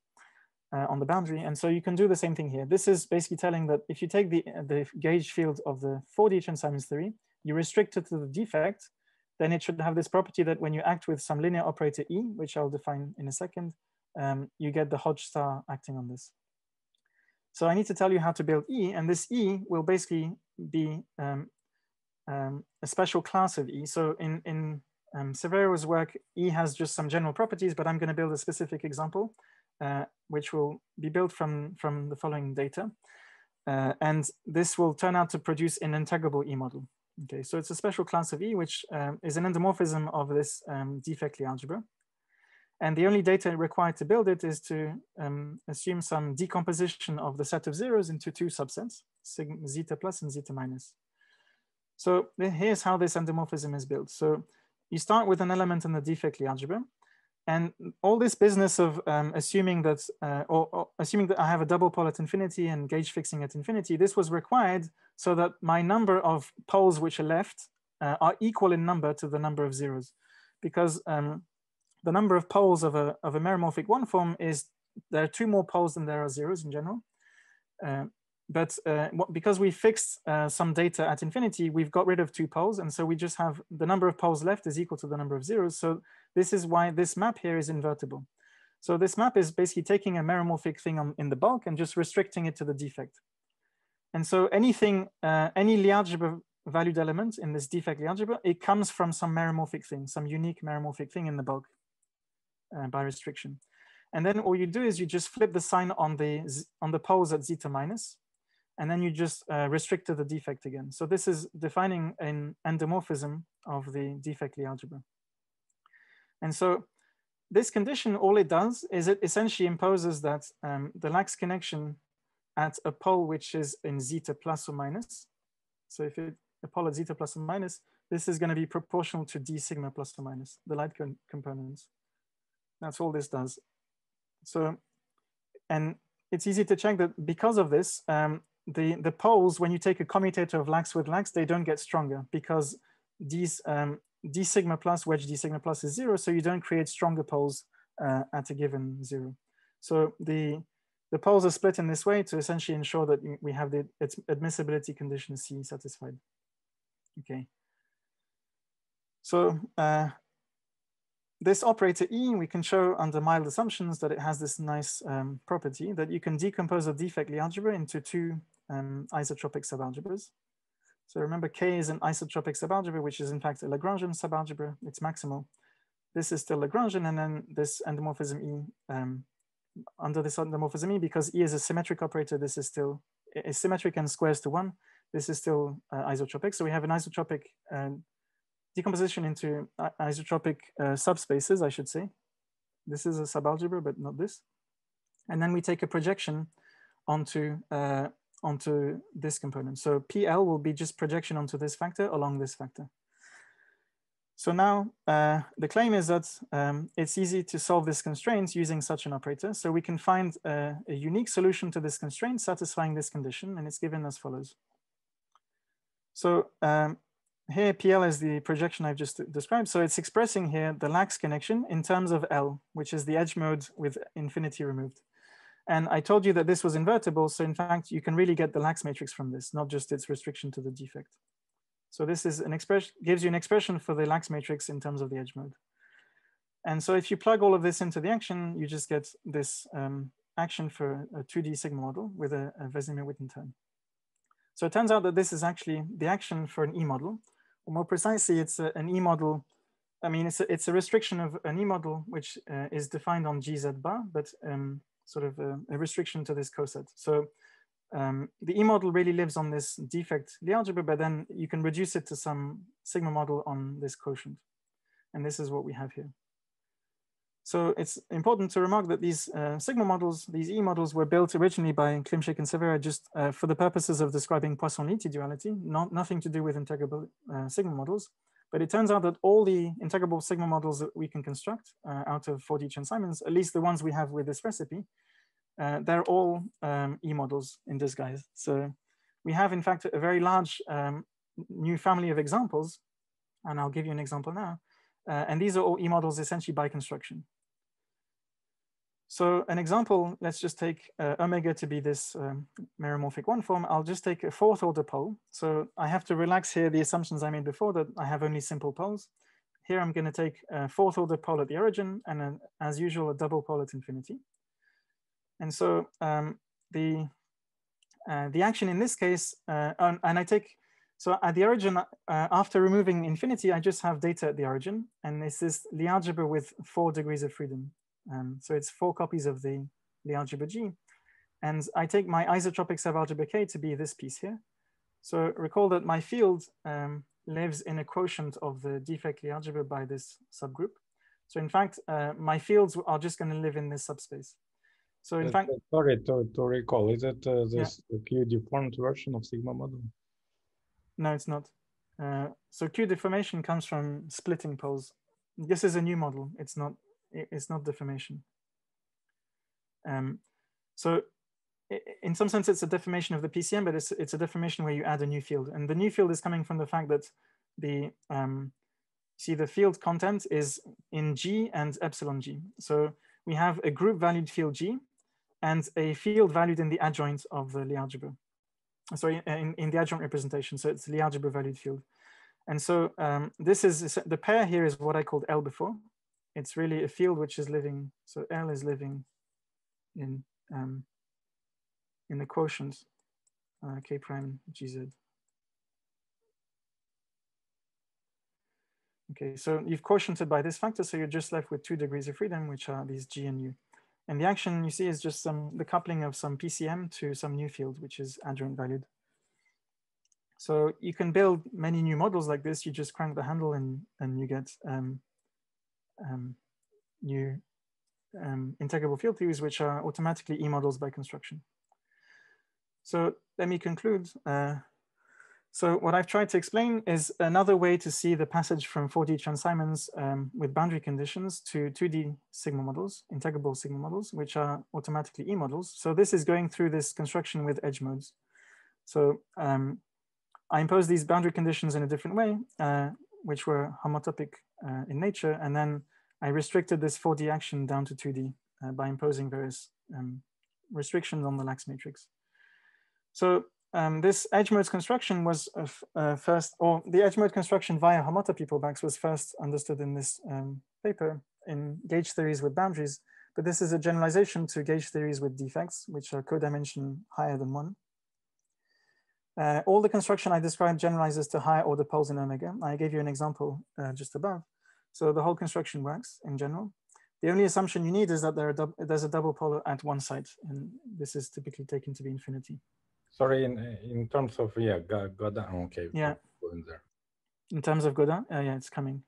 uh, on the boundary. And so you can do the same thing here. This is basically telling that if you take the, the gauge field of the 4D Chern-Simons theory, you restrict it to the defect, then it should have this property that when you act with some linear operator E, which I'll define in a second, um, you get the Hodge star acting on this. So I need to tell you how to build E, and this E will basically be um, um, a special class of E. So in, in um, Severa's work, E has just some general properties, but I'm going to build a specific example, uh, which will be built from, from the following data. Uh, and this will turn out to produce an integrable E model. Okay, so it's a special class of E, which um, is an endomorphism of this um, defect Lie algebra. And the only data required to build it is to um, assume some decomposition of the set of zeros into two subsets, zeta plus and zeta minus. So here's how this endomorphism is built. So you start with an element in the defect Lie algebra. And all this business of um, assuming that, uh, or, or, assuming that I have a double pole at infinity and gauge fixing at infinity, this was required so that my number of poles which are left uh, are equal in number to the number of zeros. Because um, the number of poles of a, of a meromorphic one form is there are two more poles than there are zeros in general. Uh, but uh, because we fixed uh, some data at infinity, we've got rid of two poles. And so we just have the number of poles left is equal to the number of zeros. So this is why this map here is invertible. So this map is basically taking a meromorphic thing on, in the bulk and just restricting it to the defect. And so anything, uh, any Lie algebra valued element in this defect Lie algebra, it comes from some meromorphic thing, some unique meromorphic thing in the bulk uh, by restriction. And then all you do is you just flip the sign on the, on the poles at zeta minus, and then you just uh, restrict to the defect again. So this is defining an endomorphism of the defect Lie algebra. And so this condition, all it does is it essentially imposes that um, the lax connection at a pole which is in zeta plus or minus. So if it, a pole at zeta plus or minus, this is going to be proportional to d sigma plus or minus, the light components. That's all this does. So, and it's easy to check that because of this, um, the, the poles, when you take a commutator of lax with lax, they don't get stronger because these um, d sigma plus wedge d sigma plus is zero, so you don't create stronger poles uh, at a given zero. So the, the poles are split in this way to essentially ensure that we have the its admissibility condition C satisfied. Okay. So uh, this operator E, we can show under mild assumptions that it has this nice um, property that you can decompose a defect Lie algebra into two um, isotropic subalgebras. So remember K is an isotropic subalgebra, which is in fact a Lagrangian subalgebra, it's maximal. This is still Lagrangian and then this endomorphism E, um, under this endomorphism E, because E is a symmetric operator, this is still is symmetric and squares to one, this is still uh, isotropic. So we have an isotropic uh, decomposition into isotropic uh, subspaces, I should say. This is a subalgebra, but not this. And then we take a projection onto, uh, onto this component. So PL will be just projection onto this factor along this factor. So now uh, the claim is that um, it's easy to solve this constraint using such an operator. So we can find a, a unique solution to this constraint satisfying this condition, and it's given as follows. So um, here PL is the projection I've just described. So it's expressing here the lax connection in terms of L, which is the edge mode with infinity removed. And I told you that this was invertible. So in fact, you can really get the lax matrix from this, not just its restriction to the defect. So this is an expression, gives you an expression for the lax matrix in terms of the edge mode. And so if you plug all of this into the action, you just get this um, action for a 2D sigma model with a, a Wess-Zumino-Witten term. So it turns out that this is actually the action for an E model Or more precisely, it's a, an E model. I mean, it's a, it's a restriction of an E model, which uh, is defined on GZ bar, but um, sort of a, a, restriction to this coset. So um, the E model really lives on this defect Lie algebra, but then you can reduce it to some sigma model on this quotient. And this is what we have here. So it's important to remark that these uh, sigma models, these E models were built originally by Klimčík and Severa just uh, for the purposes of describing Poisson-Lie T duality, not, nothing to do with integrable uh, sigma models. But it turns out that all the integrable sigma models that we can construct uh, out of 4D Chern-Simons, at least the ones we have with this recipe, uh, they're all um, E models in disguise. So we have, in fact, a very large um, new family of examples, and I'll give you an example now. Uh, and these are all E models essentially by construction. So an example, let's just take uh, omega to be this um, meromorphic one form. I'll just take a fourth order pole. So I have to relax here the assumptions I made before that I have only simple poles. Here I'm going to take a fourth order pole at the origin and a, as usual a double pole at infinity. And so um, the uh, the action in this case, uh, and, and, I take So at the origin, uh, after removing infinity, I just have data at the origin, and this is Lie algebra with four degrees of freedom. Um, so it's four copies of the Lie algebra G. And I take my isotropic subalgebra K to be this piece here. So recall that my field um, lives in a quotient of the defect Lie algebra by this subgroup. So in fact, uh, my fields are just going to live in this subspace. So in Uh, fact, Sorry to, to recall, is it uh, this Q deformed version of sigma model? no, it's not. Uh, so Q deformation comes from splitting poles. This is a new model. It's not. It- It's not deformation. Um, so in some sense, it's a deformation of the PCM, but it's it's a deformation where you add a new field, and the new field is coming from the fact that the um, see the field content is in G and epsilon G. So we have a group valued field G and a field valued in the adjoint of the Lie algebra. Sorry, in, in the adjoint representation. So it's Lie algebra valued field. And so um, this is the pair here is what I called L before. It's really a field which is living. So L is living in um, in the quotient uh, K prime GZ. Okay, so you've quotiented by this factor, so you're just left with two degrees of freedom, which are these G and U. And the action you see is just some the coupling of some PCM to some new field, which is adjoint valued. So you can build many new models like this. You just crank the handle and, and you get um, um, new um, integrable field theories, which are automatically E-models by construction. So let me conclude. Uh, so what I've tried to explain is another way to see the passage from 4D Chern-Simons um, with boundary conditions to 2D sigma models, integrable sigma models, which are automatically E models. So this is going through this construction with edge modes. So um, I impose these boundary conditions in a different way, uh, which were homotopic uh, in nature. And then I restricted this 4D action down to 2D uh, by imposing various um, restrictions on the lax matrix. So um, this edge mode construction was uh, first, or the edge mode construction via homotopy pullbacks was first understood in this um, paper in gauge theories with boundaries, but this is a generalization to gauge theories with defects, which are codimension higher than one. Uh, all the construction I described generalizes to higher order poles in omega. I gave you an example uh, just above. So the whole construction works in general. The only assumption you need is that there there's a double pole at one side, and this is typically taken to be infinity. Sorry, in in terms of yeah, Gaudin. Okay. Yeah. In. In terms of Gaudin, uh, yeah, it's coming.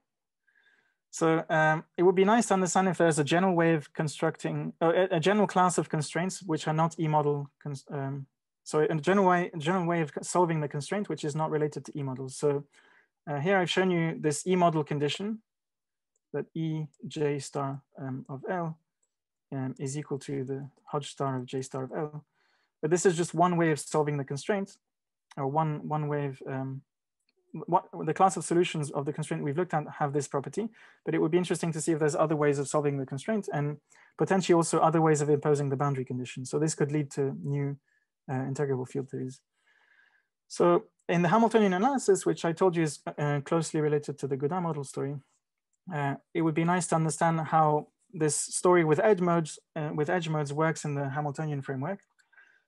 So um, it would be nice to understand if there's a general way of constructing uh, a general class of constraints which are not E-model. Um, so a general way, general way of solving the constraint which is not related to E-models. So uh, here I've shown you this E-model condition that E j star um, of L um, is equal to the Hodge star of j star of L. But this is just one way of solving the constraint, or one, one way of, um, what, the class of solutions of the constraint we've looked at have this property, but it would be interesting to see if there's other ways of solving the constraint and potentially also other ways of imposing the boundary condition. So this could lead to new uh, integrable field theories. So in the Hamiltonian analysis, which I told you is uh, closely related to the Gaudin model story, uh, it would be nice to understand how this story with edge modes uh, with edge modes works in the Hamiltonian framework.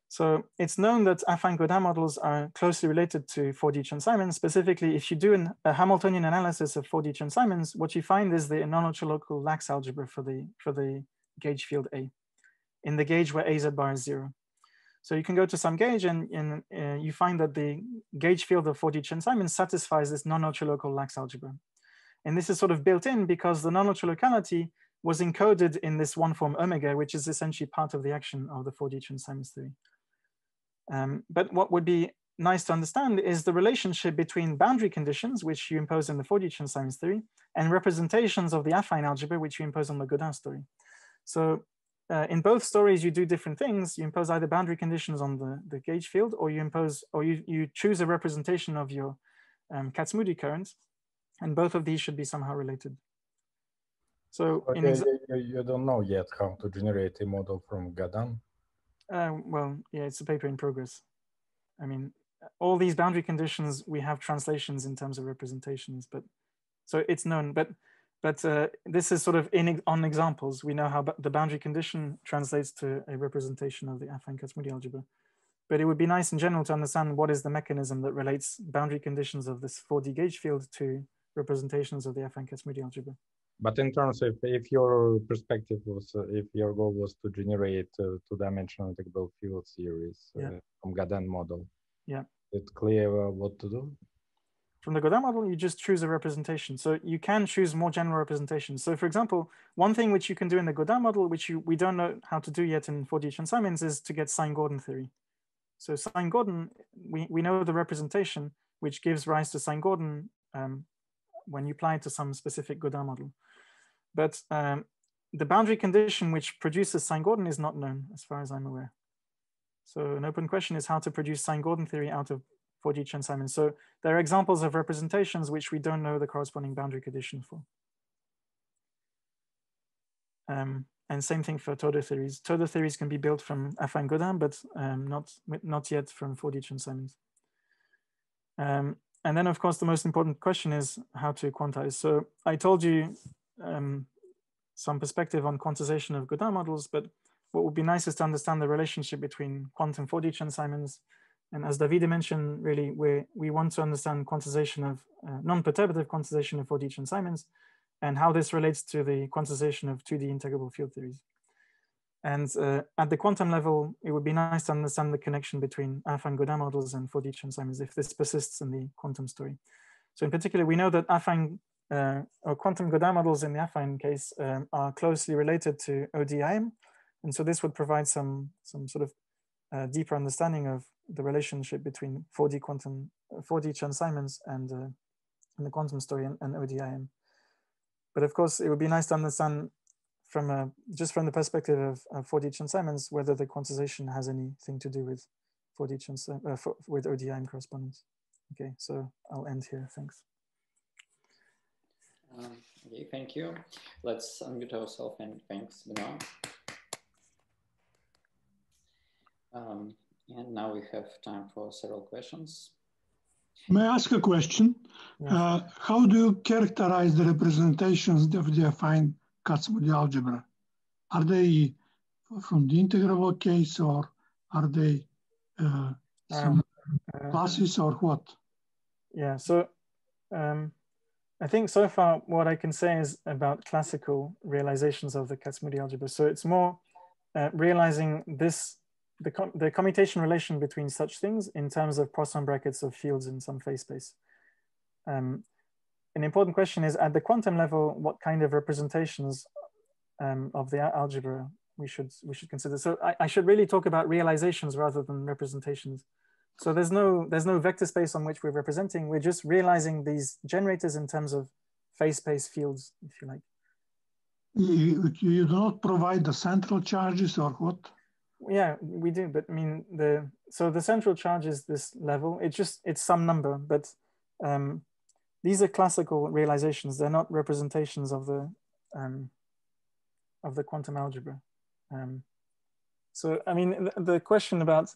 So it's known that affine Gaudin models are closely related to 4D Chern-Simons. Specifically, if you do an, a Hamiltonian analysis of 4D Chern-Simons, what you find is the non-local lax algebra for the for the gauge field A, in the gauge where AZ bar is zero. So you can go to some gauge and, and uh, you find that the gauge field of 4D Chern-Simons satisfies this non-local lax algebra. And this is sort of built in because the non-ultralocality was encoded in this one form omega, which is essentially part of the action of the 4D Chern-Simons theory. Um, but what would be nice to understand is the relationship between boundary conditions, which you impose in the 4D Chern-Simons theory, and representations of the affine algebra, which you impose on the Gaudin story. So uh, in both stories, you do different things. You impose either boundary conditions on the, the gauge field, or you impose, or you, you choose a representation of your um, Kac-Moody currents, and both of these should be somehow related. So okay, you, you, don't know yet how to generate a model from Gaudin? Uh, well, yeah, it's a paper in progress. I mean, all these boundary conditions, we have translations in terms of representations, but so it's known, but but uh, this is sort of in on examples. We know how the boundary condition translates to a representation of the affine Kac-Moody algebra. but it would be nice in general to understand what is the mechanism that relates boundary conditions of this 4D gauge field to representations of the affine Kac-Moody algebra. But in terms of if your perspective was, uh, if your goal was to generate uh, two-dimensional integrable field series uh, yeah. from Gaudin model, yeah, it's clear what to do. From the Gaudin model, you just choose a representation. So you can choose more general representations. So for example, one thing which you can do in the Gaudin model, which you, we don't know how to do yet in 4D Chern-Simons is to get Sine-Gordon theory. So Sine-Gordon, we, we know the representation which gives rise to Sine-Gordon um, when you apply it to some specific Gaudin model. But um, the boundary condition which produces Sine-Gordon is not known as far as I'm aware. So an open question is how to produce Sine-Gordon theory out of 4D Chern-Simon. So there are examples of representations which we don't know the corresponding boundary condition for. Um, and same thing for Toda theories. Toda theories can be built from affine Gaudin, but um, not, not yet from 4D Chern-Simons. Um, and then of course, the most important question is how to quantize. So I told you um, some perspective on quantization of Gaudin models, but what would be nice is to understand the relationship between quantum 4D Chern-Simons and as Davide mentioned, really, we, we want to understand quantization of uh, non-perturbative quantization of 4D Chern-Simons and how this relates to the quantization of 2D integrable field theories. And uh, at the quantum level, it would be nice to understand the connection between affine Gaudin models and 4D Chern-Simons if this persists in the quantum story. So in particular, we know that affine uh, or quantum Gaudin models in the affine case um, are closely related to ODE/IM. And so this would provide some, some sort of uh, deeper understanding of the relationship between 4D quantum, 4D Chern-Simons and, uh, and the quantum story and, and, ODE/IM. But of course, it would be nice to understand from a, just from the perspective of, of 4D Chern-Simons whether the quantization has anything to do with 4D Chern uh, for, with ODE/IM correspondence. Okay, so I'll end here. Thanks. Um, okay, thank you. Let's unmute ourselves and thanks, Benoit. Um, and now we have time for several questions. May I ask a question? Uh, how do you characterize the representations of the affine Kac-Moody algebra? Are they from the integrable case or are they uh, some um, classes or what? Yeah, so um, I think so far what I can say is about classical realizations of the Kac-Moody algebra. So it's more uh, realizing this the, com the commutation relation between such things in terms of Poisson brackets of fields in some phase space. Um, an important question is at the quantum level, what kind of representations um, of the algebra we should we should consider. So I, I, should really talk about realizations rather than representations. So there's no there's no vector space on which we're representing. We're just realizing these generators in terms of phase space fields, if you like. You, you do not provide the central charges or what? Yeah we do but i mean the so the central charge is this level. It's just it's some number but um, these are classical realizations. They're not representations of the um, of the quantum algebra. Um, so i mean the, the question about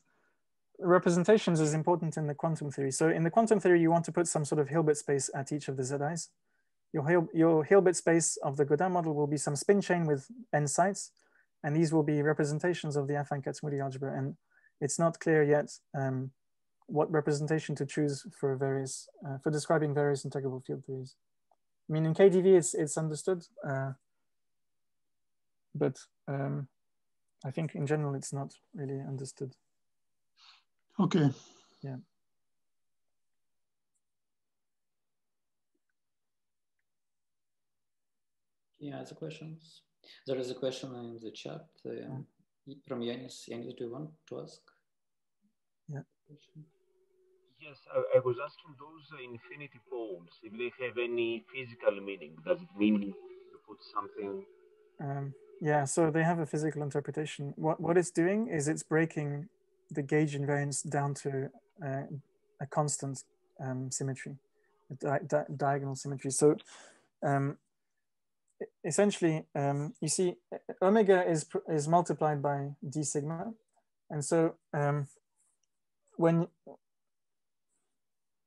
representations is important in the quantum theory. So in the quantum theory you want to put some sort of hilbert space at each of the zi's. Your, your hilbert space of the Gaudin model will be some spin chain with n sites and these will be representations of the affine Kac-Moody algebra. And it's not clear yet um, what representation to choose for various, uh, for describing various integrable field theories. I mean, in KDV, it's, it's understood, uh, but um, I think in general, it's not really understood. Okay. Yeah. Yeah, other questions? There is a question in the chat uh, from Yanis. Yanis, do you want to ask? Yeah. Yes, I, I was asking those infinity poles, if they have any physical meaning. Does it mean you put something? Um, yeah, so they have a physical interpretation. What, what it's doing is it's breaking the gauge invariance down to uh, a constant um, symmetry, a di di diagonal symmetry. So um, essentially, um, you see, omega is is multiplied by d sigma, and so um, when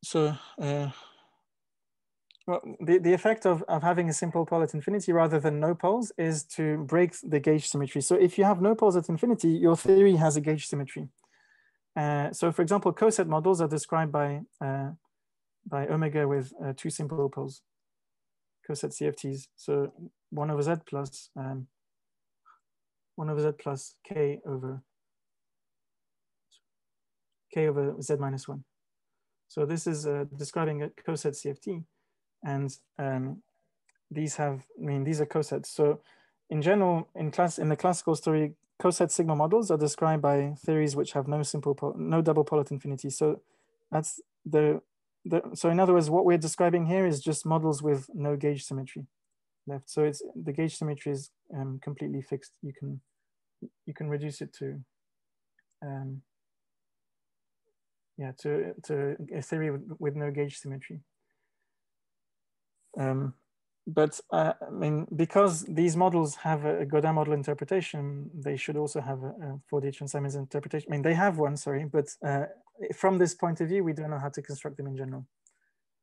so uh, well, the, the effect of, of having a simple pole at infinity rather than no poles is to break the gauge symmetry. So if you have no poles at infinity, your theory has a gauge symmetry. Uh, so for example, coset models are described by, uh, by omega with uh, two simple poles, coset CFTs. So one over Z plus, um, one over Z plus K over, K over Z minus one. So this is uh, describing a coset CFT and um, these have, I mean, these are cosets. So in general, in class, in the classical story, coset sigma models are described by theories which have no simple, no double pole at infinity. So that's the, the, so in other words, what we're describing here is just models with no gauge symmetry left. So it's the gauge symmetry is um, completely fixed. You can, you can reduce it to, um, yeah, to, to a theory with, with no gauge symmetry. Um, but uh, I mean, because these models have a Gaudin model interpretation, they should also have a, a 4D Chern-Simons interpretation. I mean, they have one, sorry, but uh, from this point of view, we don't know how to construct them in general,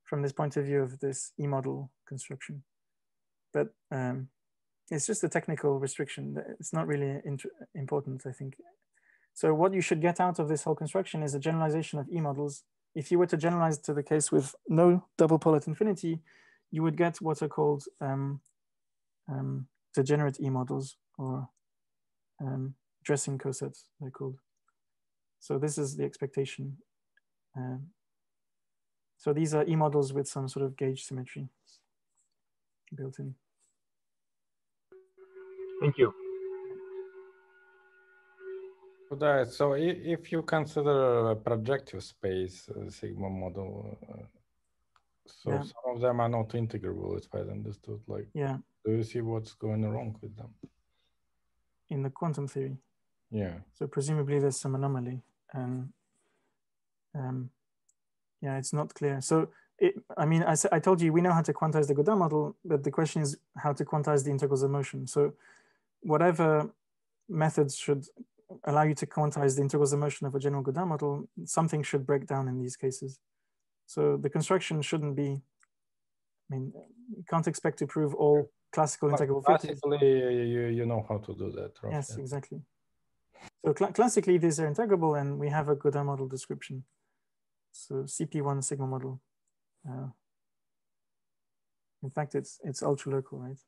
from this point of view of this E-model construction. But um, it's just a technical restriction. It's not really important, I think. So what you should get out of this whole construction is a generalization of E-models. If you were to generalize to the case with no double pole at infinity, you would get what are called um, um, degenerate E models or um, dressing cosets, they're called. So this is the expectation. Um, so these are E models with some sort of gauge symmetry built in. Thank you. So if you consider a projective space uh, sigma model, uh, so yeah. some of them are not integrable, as I understood. Like, yeah. Do you see what's going wrong with them? In the quantum theory. Yeah. So presumably there's some anomaly, and um, yeah, it's not clear. So it, I mean, I, I told you we know how to quantize the Gaudin model, but the question is how to quantize the integrals of motion. So whatever methods should allow you to quantize the integrals of motion of a general Gaudin model, something should break down in these cases. So the construction shouldn't be, I mean, you can't expect to prove all classical integrable classically, you, you know how to do that, right? Yes, exactly. So cl classically, these are integrable and we have a Gaudin model description. So CP1 sigma model. Uh, in fact, it's it's ultra local, right?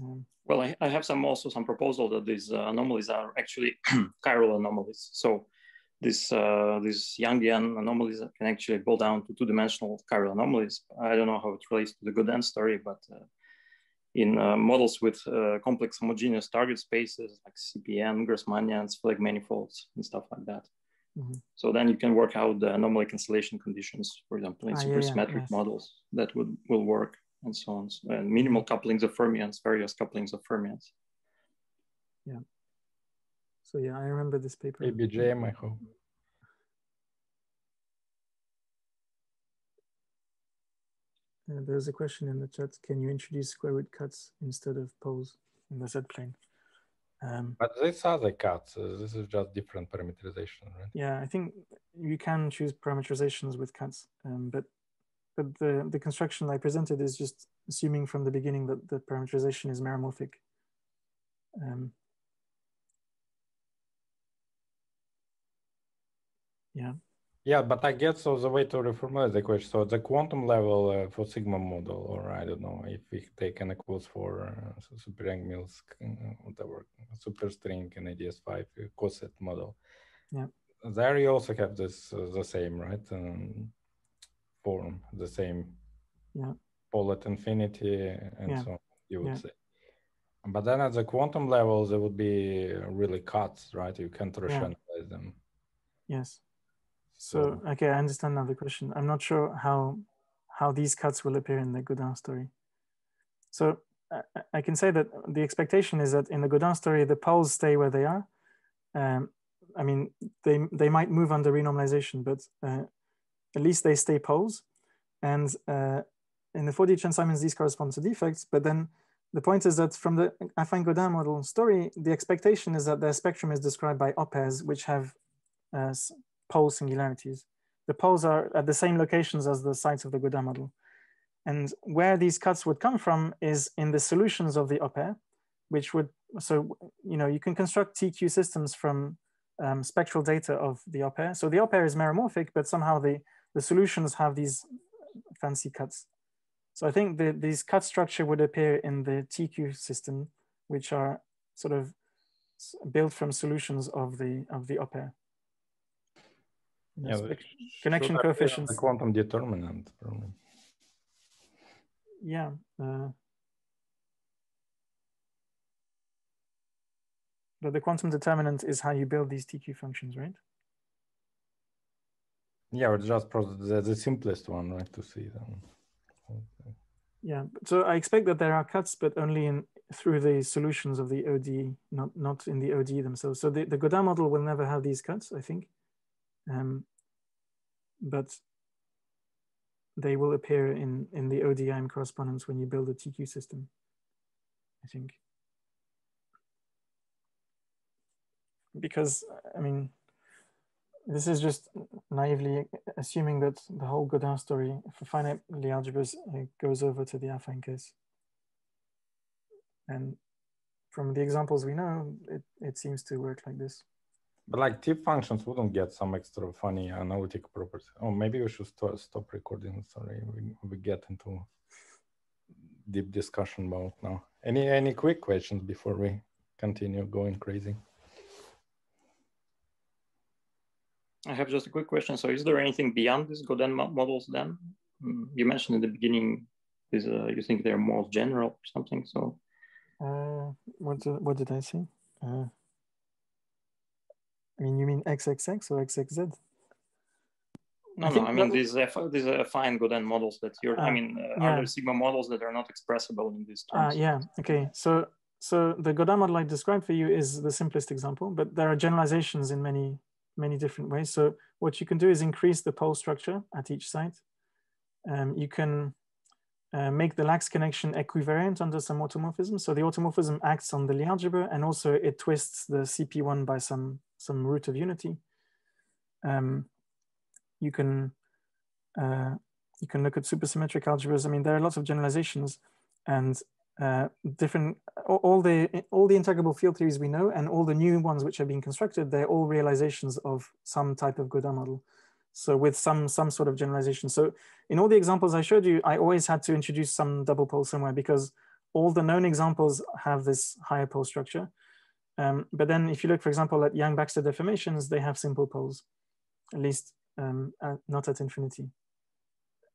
Um, well, I, I, have some also some proposal that these uh, anomalies are actually chiral anomalies. So this uh, these Yangian anomalies can actually boil down to two-dimensional chiral anomalies. I don't know how it relates to the Gaudin story, but uh, in uh, models with uh, complex homogeneous target spaces like CPN, Grassmannians, Flag manifolds, and stuff like that. Mm -hmm. So then you can work out the anomaly cancellation conditions, for example, in ah, supersymmetric yeah, yeah, models that would will work and so on. And minimal couplings of fermions, various couplings of fermions. Yeah. So yeah, I remember this paper. ABJM, I hope. Uh, there's a question in the chat. Can you introduce square root cuts instead of poles in the Z-plane? Um, but these are the cuts. Uh, this is just different parameterization, right? Yeah, I think you can choose parameterizations with cuts, um, but but the, the construction I presented is just assuming from the beginning that the parameterization is meromorphic. Um, Yeah. Yeah, but I guess so the way to reformulate the question, so the quantum level uh, for sigma model, or I don't know if we take an equals for uh, so whatever, superstring and ADS5 uh, coset model. Yeah. There you also have this uh, the same, right? Um, form, the same yeah. pole at infinity and yeah. so on, you would yeah. say. But then at the quantum level, there would be really cuts, right? You can't rationalize them. Yes. So, okay, I understand now the question. I'm not sure how how these cuts will appear in the Gaudin story. So I, I can say that the expectation is that in the Gaudin story, the poles stay where they are. Um, I mean, they, they might move under renormalization, but uh, at least they stay poles. And uh, in the 4D Chern-Simons, these correspond to defects. But then the point is that from the affine Gaudin model story, the expectation is that their spectrum is described by opers, which have uh, pole singularities. The poles are at the same locations as the sites of the Gaudin model. And where these cuts would come from is in the solutions of the oper, which would, so, you know, you can construct TQ systems from um, spectral data of the op So the op is meromorphic, but somehow the, the solutions have these fancy cuts. So I think the, these cut structure would appear in the TQ system, which are sort of built from solutions of the of the op Yeah, connection coefficients. The quantum determinant. Probably. Yeah. Uh, but the quantum determinant is how you build these TQ functions, right? Yeah, or just the, the simplest one, right, to see them. Okay. Yeah, so I expect that there are cuts, but only in through the solutions of the ODE, not not in the ODE themselves. So the, the Gaudin model will never have these cuts, I think. Um, but they will appear in, in the ODE/IM correspondence when you build a TQ system, I think. Because, I mean, this is just naively assuming that the whole Gaudin story for finite algebras uh, goes over to the affine case. And from the examples we know, it, it seems to work like this. But like tip functions wouldn't get some extra funny analytic properties. Oh, maybe we should st stop recording. Sorry, we, we get into deep discussion mode now. Any any quick questions before we continue going crazy? I have just a quick question. So is there anything beyond these Gaudin models then? Mm, you mentioned in the beginning, is uh, you think they're more general or something, so. Uh, what, did, what did I say? Uh, I mean, you mean XXX or XXZ? No, I no, I mean these are, these affine Gaudin models that you're. Uh, I mean, uh, yeah. are there sigma models that are not expressible in these ah, terms? Uh, yeah. Okay. So so the Gaudin model I described for you is the simplest example, but there are generalizations in many many different ways. So what you can do is increase the pole structure at each site. Um, you can uh, make the lax connection equivariant under some automorphism. So the automorphism acts on the Lie algebra and also it twists the CP1 by some some root of unity. Um, you can uh, you can look at supersymmetric algebras. I mean, there are lots of generalizations and uh, different all the all the integrable field theories we know and all the new ones which are being constructed. They're all realizations of some type of Gaudin model. So with some some sort of generalization. So in all the examples I showed you, I always had to introduce some double pole somewhere because all the known examples have this higher pole structure. Um, but then if you look, for example, at Yang-Baxter deformations, they have simple poles, at least um, at, not at infinity.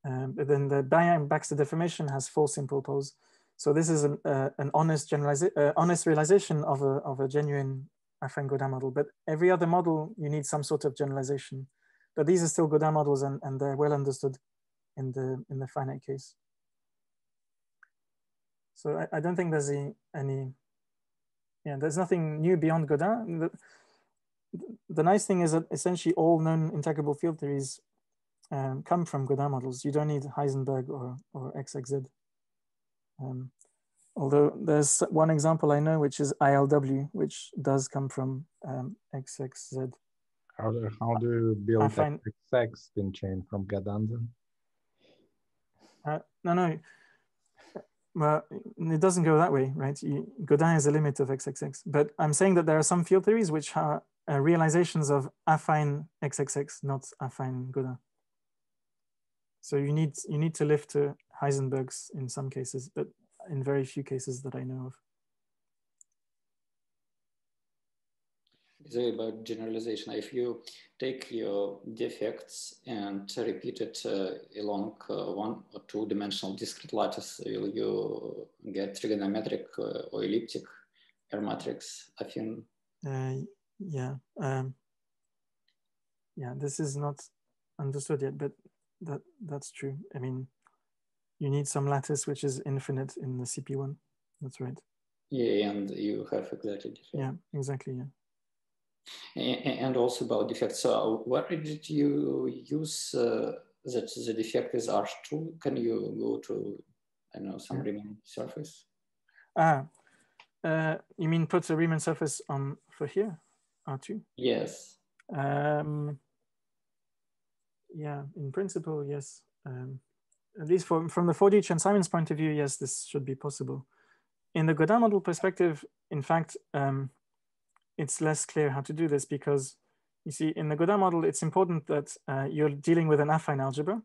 Um, but then the Yang-Baxter deformation has four simple poles. So this is an, uh, an honest, uh, honest realization of a, of a genuine affine model. But every other model, you need some sort of generalization. But these are still Gaudin models and, and they're well understood in the, in the finite case. So I, I don't think there's a, any yeah, there's nothing new beyond Gaudin. The, the nice thing is that essentially all known integrable field theories um, come from Gaudin models. You don't need Heisenberg or, or XXZ. Um, although there's one example I know, which is ILW, which does come from um, XXZ. How do, how do you build find, spin chain from Gaudin? Uh, no, no. Well, it doesn't go that way, right? You, Gaudin is a limit of XXX. But I'm saying that there are some field theories which are uh, realizations of affine XXX, not affine Gaudin. So you need you need to lift to Heisenberg's in some cases, but in very few cases that I know of. Is about generalization. If you take your defects and repeat it uh, along uh, one or two dimensional discrete lattice, will you get trigonometric uh, or elliptic R matrix affine? Uh, yeah. Um, yeah, this is not understood yet, but that that's true. I mean, you need some lattice which is infinite in the CP1. That's right. Yeah, and you have exactly. Different. Yeah, exactly. Yeah and also about defects. So where did you use uh, that the defect is R2? Can you go to, I know, some Riemann surface? Ah, uh, you mean put the Riemann surface on for here, R2? Yes. Um, yeah, in principle, yes. Um, at least from, from the 4D Chern-Simons point of view, yes, this should be possible. In the Gaudin model perspective, in fact, um, it's less clear how to do this because you see in the Gaudin model, it's important that uh, you're dealing with an affine algebra.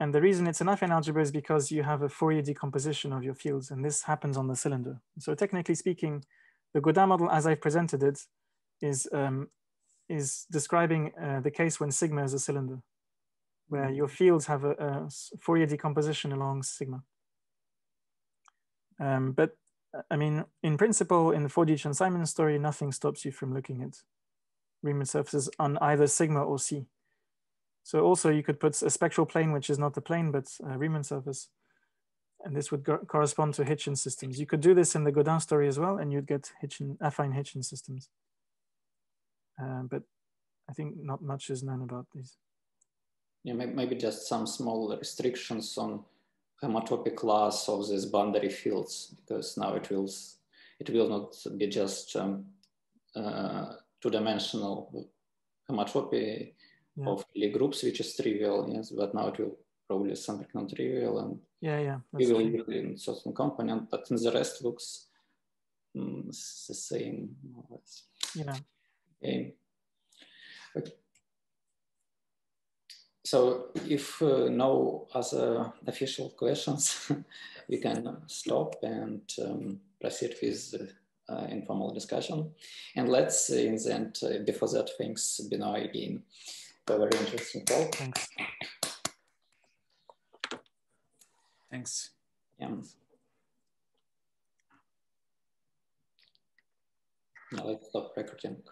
And the reason it's an affine algebra is because you have a Fourier decomposition of your fields and this happens on the cylinder. So technically speaking, the Gaudin model as I've presented it is, um, is describing uh, the case when sigma is a cylinder, where your fields have a, a Fourier decomposition along sigma. Um, but I mean, in principle, in the 4D Chern-Simons story, nothing stops you from looking at Riemann surfaces on either sigma or C. So also you could put a spectral plane, which is not the plane, but a Riemann surface. And this would correspond to Hitchin systems. You could do this in the Gaudin story as well, and you'd get Hitchin, affine Hitchin systems. Uh, but I think not much is known about these. Yeah, maybe just some small restrictions on homotopy class of these boundary fields because now it will it will not be just um, uh, two-dimensional homotopy yeah. of Lie groups, which is trivial, yes, but now it will probably something non-trivial and yeah, yeah, we will use in certain component, but in the rest looks mm, the same. Yeah. Okay. okay. So if uh, no other official questions, we can stop and um, proceed with uh, informal discussion. And let's, uh, in the end, uh, before that, thanks Benoit again for a very interesting talk. Thanks. Thanks. Yeah. Now let's stop recording.